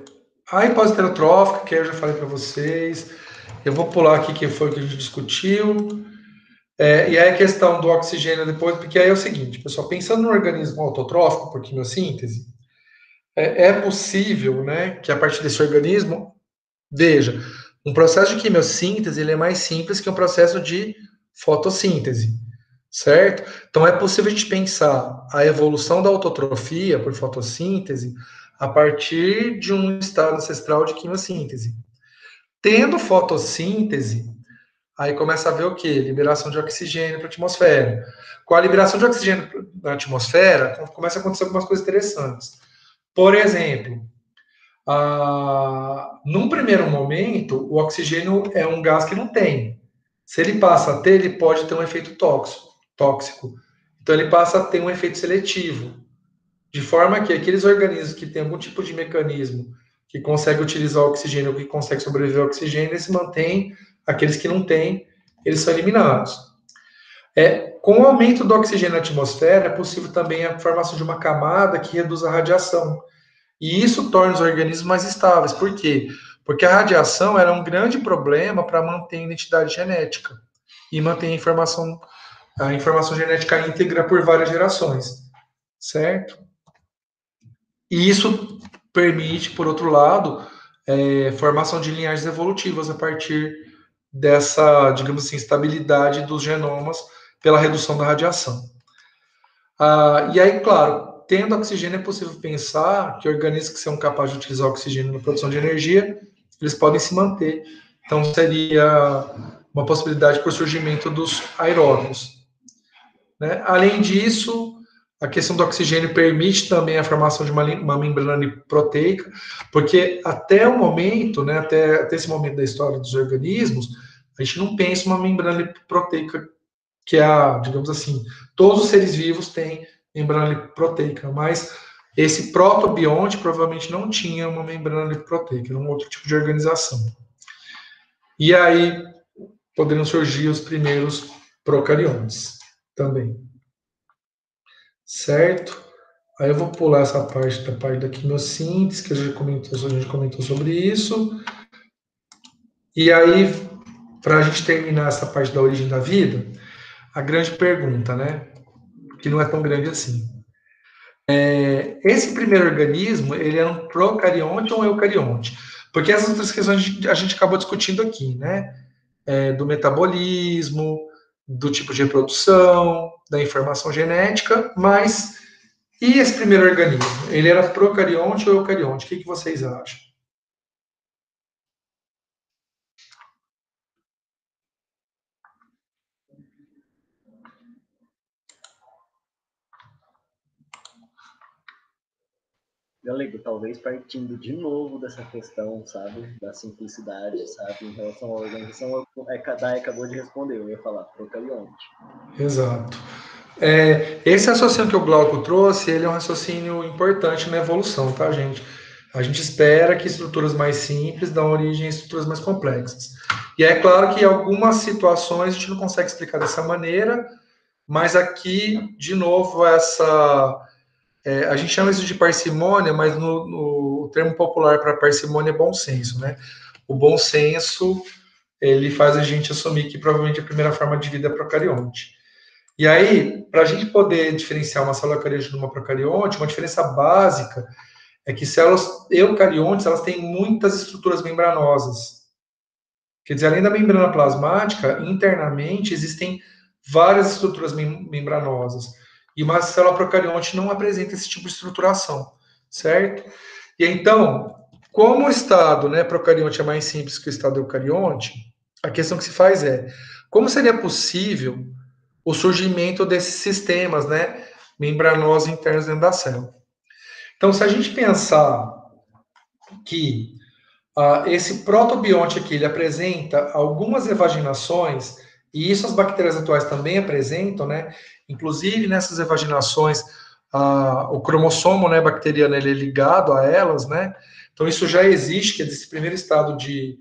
a hipótese heterotrófica, que eu já falei para vocês, eu vou pular aqui que foi o que a gente discutiu. É, e aí a questão do oxigênio depois, porque aí é o seguinte, pessoal, pensando no organismo autotrófico por quimiossíntese, é, é possível, né, que a partir desse organismo, veja, um processo de quimiossíntese ele é mais simples que um processo de fotossíntese, certo? Então é possível a gente pensar a evolução da autotrofia por fotossíntese a partir de um estado ancestral de quimiossíntese. Tendo fotossíntese, aí começa a ver o quê? Liberação de oxigênio para a atmosfera. Com a liberação de oxigênio na atmosfera, começa a acontecer algumas coisas interessantes. Por exemplo, ah, num primeiro momento, o oxigênio é um gás que não tem. Se ele passa a ter, ele pode ter um efeito tóxico. tóxico. Então, ele passa a ter um efeito seletivo. De forma que aqueles organismos que têm algum tipo de mecanismo que consegue utilizar o oxigênio, que consegue sobreviver ao oxigênio, eles mantêm. Aqueles que não têm, eles são eliminados. É, com o aumento do oxigênio na atmosfera, é possível também a formação de uma camada que reduz a radiação. E isso torna os organismos mais estáveis. Por quê? Porque a radiação era um grande problema para manter a identidade genética e manter a informação, a informação genética íntegra por várias gerações, certo? E isso permite, por outro lado, é, formação de linhagens evolutivas a partir dessa, digamos assim, estabilidade dos genomas pela redução da radiação. Ah, e aí, claro, tendo oxigênio, é possível pensar que organismos que são capazes de utilizar oxigênio na produção de energia, eles podem se manter. Então, seria uma possibilidade para o surgimento dos aeróbios. Né? Além disso, a questão do oxigênio permite também a formação de uma, uma membrana proteica, porque até o momento, né, até, até esse momento da história dos organismos, a gente não pensa uma membrana proteica que é a, digamos assim, todos os seres vivos têm membrana proteica, mas esse protobionte provavelmente não tinha uma membrana proteica, era um outro tipo de organização. E aí poderiam surgir os primeiros procariontes também. certo? Aí eu vou pular essa parte da parte da quimiossíntese, que a gente comentou, a gente comentou sobre isso. E aí, para a gente terminar essa parte da origem da vida, a grande pergunta, né? Que não é tão grande assim. É, esse primeiro organismo, ele é um procarionte ou um eucarionte? Porque essas outras questões a gente acabou discutindo aqui, né? É, do metabolismo, do tipo de reprodução, da informação genética, mas e esse primeiro organismo? Ele era procarionte ou eucarionte? O que, que vocês acham? Galego, talvez partindo de novo dessa questão, sabe, da simplicidade, sabe, em relação à organização, é, Kadai acabou de responder, eu ia falar procarionte. Exato. É, esse raciocínio que o Glauco trouxe, ele é um raciocínio importante na evolução, tá, gente? A gente espera que estruturas mais simples dão origem a estruturas mais complexas. E é claro que algumas situações a gente não consegue explicar dessa maneira, mas aqui, de novo, essa é, a gente chama isso de parcimônia, mas no, no o termo popular para parcimônia é bom senso, né? O bom senso ele faz a gente assumir que provavelmente a primeira forma de vida é procarionte. E aí, para a gente poder diferenciar uma célula eucarionte de uma procarionte, uma diferença básica é que células eucariontes elas têm muitas estruturas membranosas. Quer dizer, além da membrana plasmática, internamente existem várias estruturas membranosas. E uma célula procarionte não apresenta esse tipo de estruturação, certo? E então, como o estado né, procarionte é mais simples que o estado eucarionte, a questão que se faz é, como seria possível o surgimento desses sistemas né, membranosos internos dentro da célula? Então, se a gente pensar que uh, esse protobionte aqui, ele apresenta algumas evaginações, e isso as bactérias atuais também apresentam, né? Inclusive, nessas evaginações, o cromossomo né, bacteriano ele é ligado a elas, né? Então, isso já existe, que é desse primeiro estado de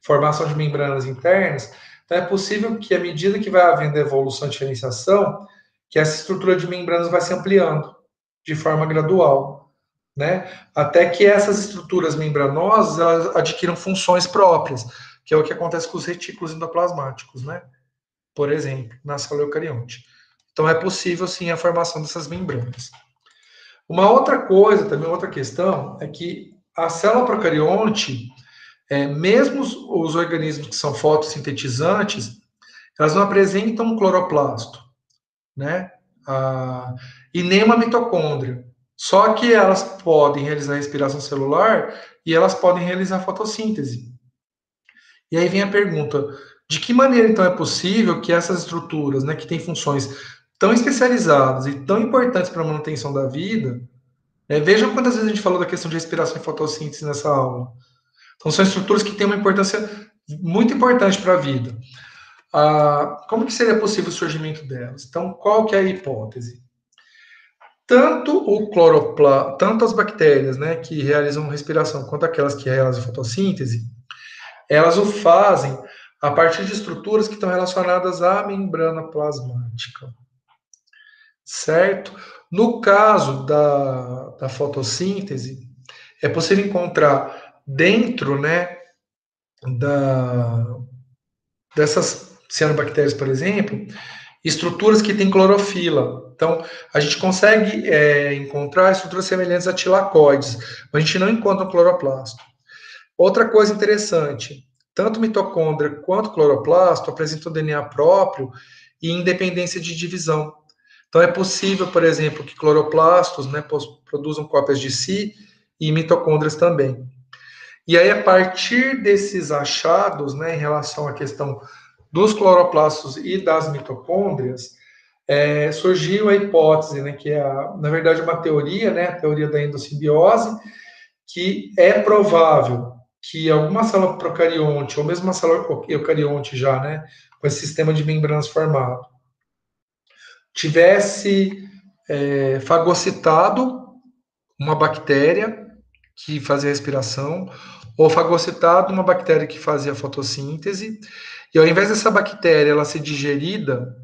formação de membranas internas. Então, é possível que, à medida que vai havendo evolução e diferenciação, que essa estrutura de membranas vai se ampliando de forma gradual, né? Até que essas estruturas membranosas elas adquiram funções próprias, que é o que acontece com os retículos endoplasmáticos, né? Por exemplo, na célula eucarionte. Então é possível sim a formação dessas membranas. Uma outra coisa, também outra questão, é que a célula procarionte, é, mesmo os, os, organismos que são fotossintetizantes, elas não apresentam cloroplasto, né? Ah, e nem uma mitocôndria. Só que elas podem realizar respiração celular e elas podem realizar fotossíntese. E aí vem a pergunta: de que maneira então é possível que essas estruturas, né, que têm funções tão especializados e tão importantes para a manutenção da vida. Né? Vejam quantas vezes a gente falou da questão de respiração e fotossíntese nessa aula. Então, são estruturas que têm uma importância muito importante para a vida. Ah, como que seria possível o surgimento delas? Então, qual que é a hipótese? Tanto o cloropla, tanto as bactérias, né, que realizam respiração, quanto aquelas que realizam fotossíntese, elas o fazem a partir de estruturas que estão relacionadas à membrana plasmática certo? No caso da, da fotossíntese, é possível encontrar dentro, né, da, dessas cianobactérias, por exemplo, estruturas que têm clorofila. Então, a gente consegue é, encontrar estruturas semelhantes a tilacoides, mas a gente não encontra um cloroplasto. Outra coisa interessante, tanto mitocôndria quanto cloroplasto apresentam DNA próprio e independência de divisão. Então, é possível, por exemplo, que cloroplastos né, produzam cópias de si e mitocôndrias também. E aí, a partir desses achados, né, em relação à questão dos cloroplastos e das mitocôndrias, é, surgiu a hipótese, né, que é, a, na verdade, uma teoria, né, a teoria da endossimbiose, que é provável que alguma célula procarionte, ou mesmo uma célula eucarionte já, né, com esse sistema de membranas formado, tivesse é, fagocitado uma bactéria que fazia respiração, ou fagocitado uma bactéria que fazia fotossíntese, e ao invés dessa bactéria ela ser digerida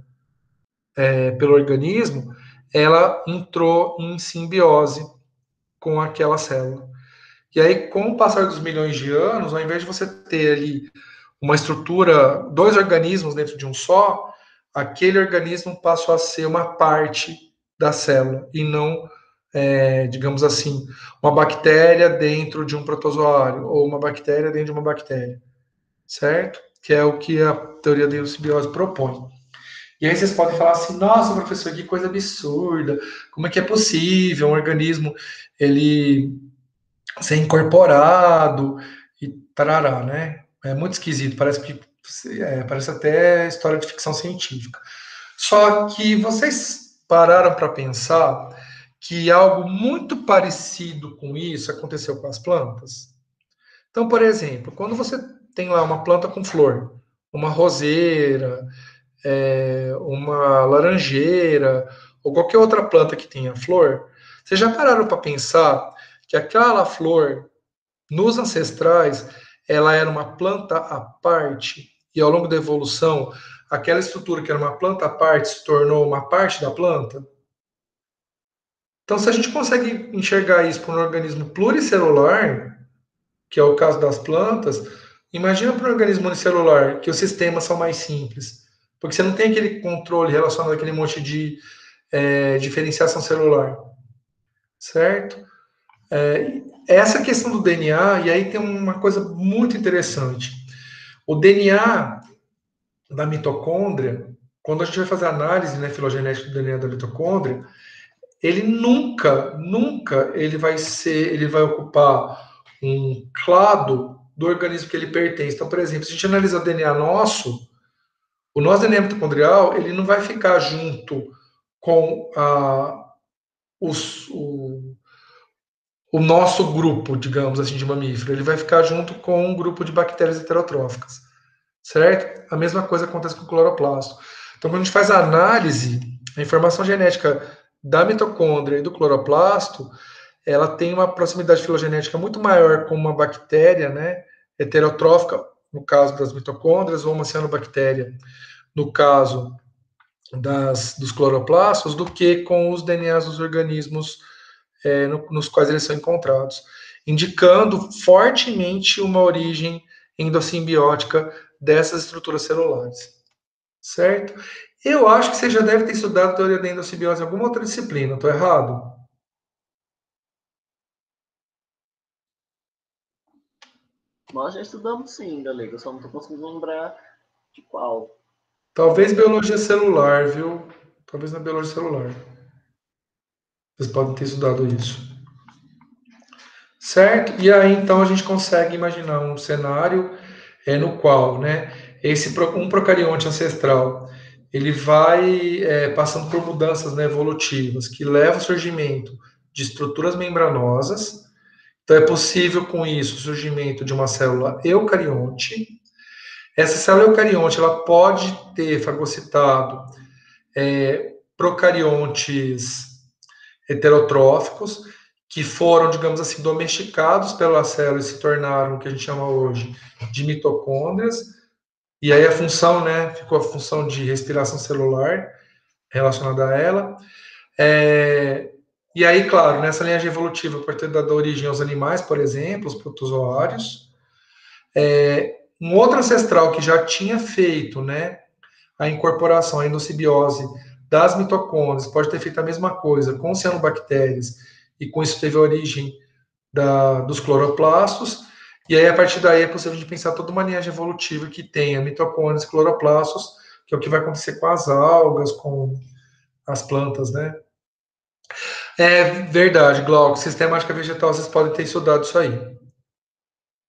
é, pelo organismo, ela entrou em simbiose com aquela célula. E aí, com o passar dos milhões de anos, ao invés de você ter ali uma estrutura, dois organismos dentro de um só, aquele organismo passou a ser uma parte da célula e não, é, digamos assim, uma bactéria dentro de um protozoário ou uma bactéria dentro de uma bactéria, certo? Que é o que a teoria da simbiose propõe. E aí vocês podem falar assim, nossa, professor, que coisa absurda, como é que é possível um organismo ele ser incorporado e tarará, né? É muito esquisito, parece que é, parece até história de ficção científica. Só que vocês pararam para pensar que algo muito parecido com isso aconteceu com as plantas? Então, por exemplo, quando você tem lá uma planta com flor, uma roseira, é, uma laranjeira, ou qualquer outra planta que tenha flor, vocês já pararam para pensar que aquela flor, nos ancestrais, ela era uma planta à parte, e ao longo da evolução, aquela estrutura que era uma planta à parte se tornou uma parte da planta? Então, se a gente consegue enxergar isso para um organismo pluricelular, que é o caso das plantas, imagina para um organismo unicelular, que os sistemas são mais simples. Porque você não tem aquele controle relacionado àquele monte de é, diferenciação celular. Certo? É, essa questão do DNA, e aí tem uma coisa muito interessante. O DNA da mitocôndria, quando a gente vai fazer análise né, filogenética do DNA da mitocôndria, ele nunca, nunca ele vai ser, ele vai ocupar um clado do organismo que ele pertence. Então, por exemplo, se a gente analisa o DNA nosso, o nosso DNA mitocondrial, ele não vai ficar junto com a, os, o, o nosso grupo, digamos assim, de mamífero. Ele vai ficar junto com um grupo de bactérias heterotróficas, certo? A mesma coisa acontece com o cloroplasto. Então, quando a gente faz a análise, a informação genética da mitocôndria e do cloroplasto, ela tem uma proximidade filogenética muito maior com uma bactéria, né, heterotrófica, no caso das mitocôndrias, ou uma cianobactéria, no caso das, dos cloroplastos, do que com os DNAs dos organismos é, no, nos quais eles são encontrados, indicando fortemente uma origem endossimbiótica dessas estruturas celulares. Certo? Eu acho que você já deve ter estudado a teoria da endossimbiose em alguma outra disciplina, estou errado? Nós já estudamos sim, Galego, só não estou conseguindo lembrar de qual. Talvez biologia celular, viu? Talvez na biologia celular. Vocês podem ter estudado isso. Certo? E aí, então, a gente consegue imaginar um cenário é, no qual, né, esse um procarionte ancestral, ele vai é, passando por mudanças né, evolutivas que levam ao surgimento de estruturas membranosas. Então, é possível, com isso, o surgimento de uma célula eucarionte. Essa célula eucarionte, ela pode ter fagocitado é, procariontes heterotróficos, que foram, digamos assim, domesticados pela célula e se tornaram o que a gente chama hoje de mitocôndrias. E aí a função, né, ficou a função de respiração celular relacionada a ela. É, e aí, claro, nessa linhagem evolutiva, por ter dado origem aos animais, por exemplo, os protozoários, é, um outro ancestral que já tinha feito, né, a incorporação, a endossimbiose das mitocôndrias, pode ter feito a mesma coisa com cianobactérias, e com isso teve origem da, dos cloroplastos, e aí a partir daí é possível de pensar toda uma linhagem evolutiva que tenha mitocôndrias e cloroplastos, que é o que vai acontecer com as algas, com as plantas, né? É verdade, Glauco, sistemática vegetal, vocês podem ter estudado isso aí.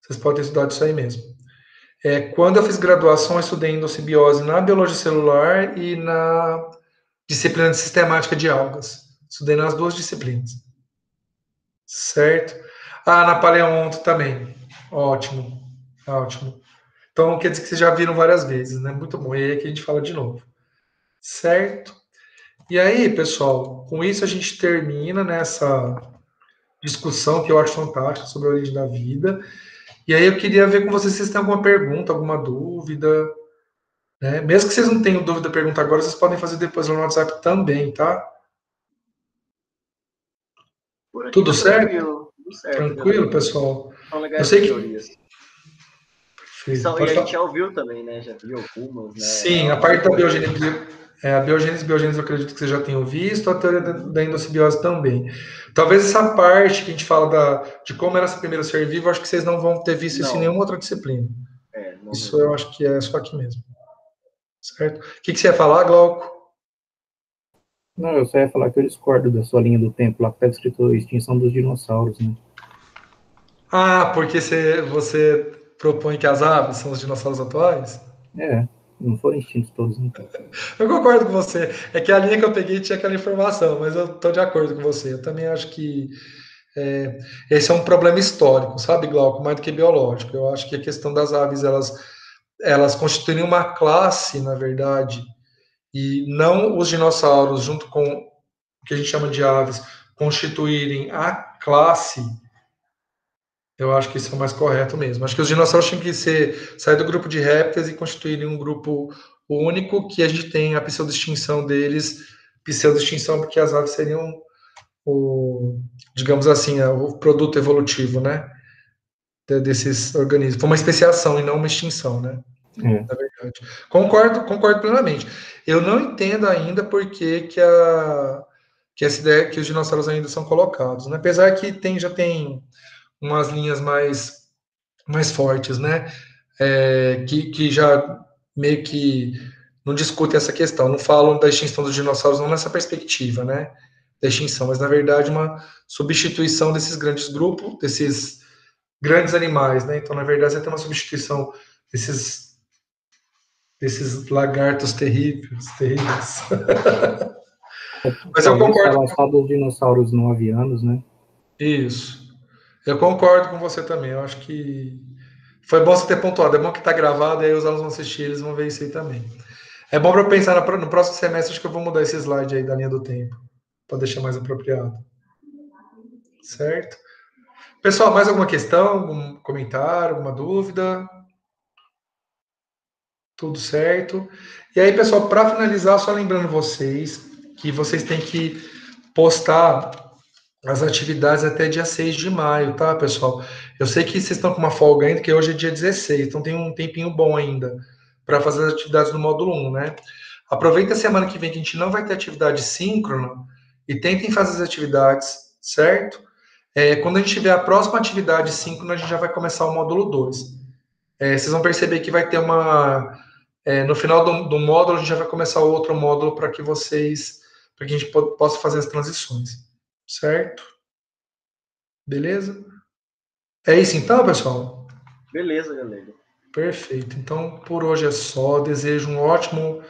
Vocês podem ter estudado isso aí mesmo. É, quando eu fiz graduação, eu estudei endossimbiose na biologia celular e na disciplina de sistemática de algas. Estudei nas duas disciplinas. Certo? Ah, na paleonto também. Ótimo. Ótimo. Então, quer dizer que vocês já viram várias vezes, né? Muito bom. E aí que a gente fala de novo. Certo? E aí, pessoal, com isso a gente termina nessa discussão que eu acho fantástica sobre a origem da vida. E aí eu queria ver com vocês se vocês têm alguma pergunta, alguma dúvida. Né? Mesmo que vocês não tenham dúvida, pergunta agora, vocês podem fazer depois no WhatsApp também, tá? Tudo tá certo? Tranquilo, tudo certo. Tranquilo, né? pessoal? São legais Eu sei que- teorias. E, são- e a gente já ouviu também, né? Já viu algumas, né? Sim, a parte da biogênese, é, a biogênese e biogênese eu acredito que vocês já tenham visto, a teoria da, endossimbiose também. Talvez essa parte que a gente fala da, de como era esse primeiro ser vivo, acho que vocês não vão ter visto isso em Não. nenhuma outra disciplina. É, não Isso eu acho que é só aqui mesmo. Certo? O que, que você ia falar, Glauco? Não, eu só ia falar que eu discordo da sua linha do tempo lá que tá escrito extinção dos dinossauros, né? Ah, porque você, você propõe que as aves são os dinossauros atuais? É, não foram extintos todos, né? [LAUGHS] Eu concordo com você. É que a linha que eu peguei tinha aquela informação, mas eu estou de acordo com você. Eu também acho que é, esse é um problema histórico, sabe, Glauco, mais do que biológico. Eu acho que a questão das aves, elas, elas constituem uma classe, na verdade, e não os dinossauros, junto com o que a gente chama de aves, constituírem a classe. Eu acho que isso é o mais correto mesmo. Acho que os dinossauros tinham que ser, sair do grupo de répteis e constituírem um grupo único que a gente tem a pseudo-extinção deles, pseudo-extinção porque as aves seriam o, digamos assim, é, o produto evolutivo, né, desses organismos. Foi uma especiação e não uma extinção, né, É. na verdade. Concordo, concordo plenamente. Eu não entendo ainda por que, que, a, que essa ideia que os dinossauros ainda são colocados, né, apesar que tem, já tem umas linhas mais, mais fortes, né, é, que, que já meio que não discutem essa questão, não falam da extinção dos dinossauros não nessa perspectiva, né, da extinção, mas na verdade uma substituição desses grandes grupos, desses grandes animais, né? Então, na verdade, você tem uma substituição desses desses lagartos terríveis, terríveis. [LAUGHS] Mas eu concordo. falar só dos dinossauros não avianos, né? Isso. Eu concordo com você também. Eu acho que foi bom você ter pontuado. É bom que está gravado, e aí os alunos vão assistir, eles vão ver isso aí também. É bom para eu pensar no próximo semestre, acho que eu vou mudar esse slide aí da linha do tempo, para deixar mais apropriado. Certo? Pessoal, mais alguma questão, algum comentário, alguma dúvida? Tudo certo. E aí, pessoal, para finalizar, só lembrando vocês que vocês têm que postar as atividades até dia 6 de maio, tá, pessoal? Eu sei que vocês estão com uma folga ainda, que hoje é dia 16, então tem um tempinho bom ainda para fazer as atividades do módulo 1, né? Aproveita a semana que vem que a gente não vai ter atividade síncrona e tentem fazer as atividades, certo? É, quando a gente tiver a próxima atividade síncrona, a gente já vai começar o módulo 2. É, vocês vão perceber que vai ter uma. é, no final do, do módulo, a gente já vai começar o outro módulo para que vocês. para que a gente po- possa fazer as transições. Certo? Beleza? É isso então, pessoal? Beleza, galera. Perfeito. Então, por hoje é só. Desejo um ótimo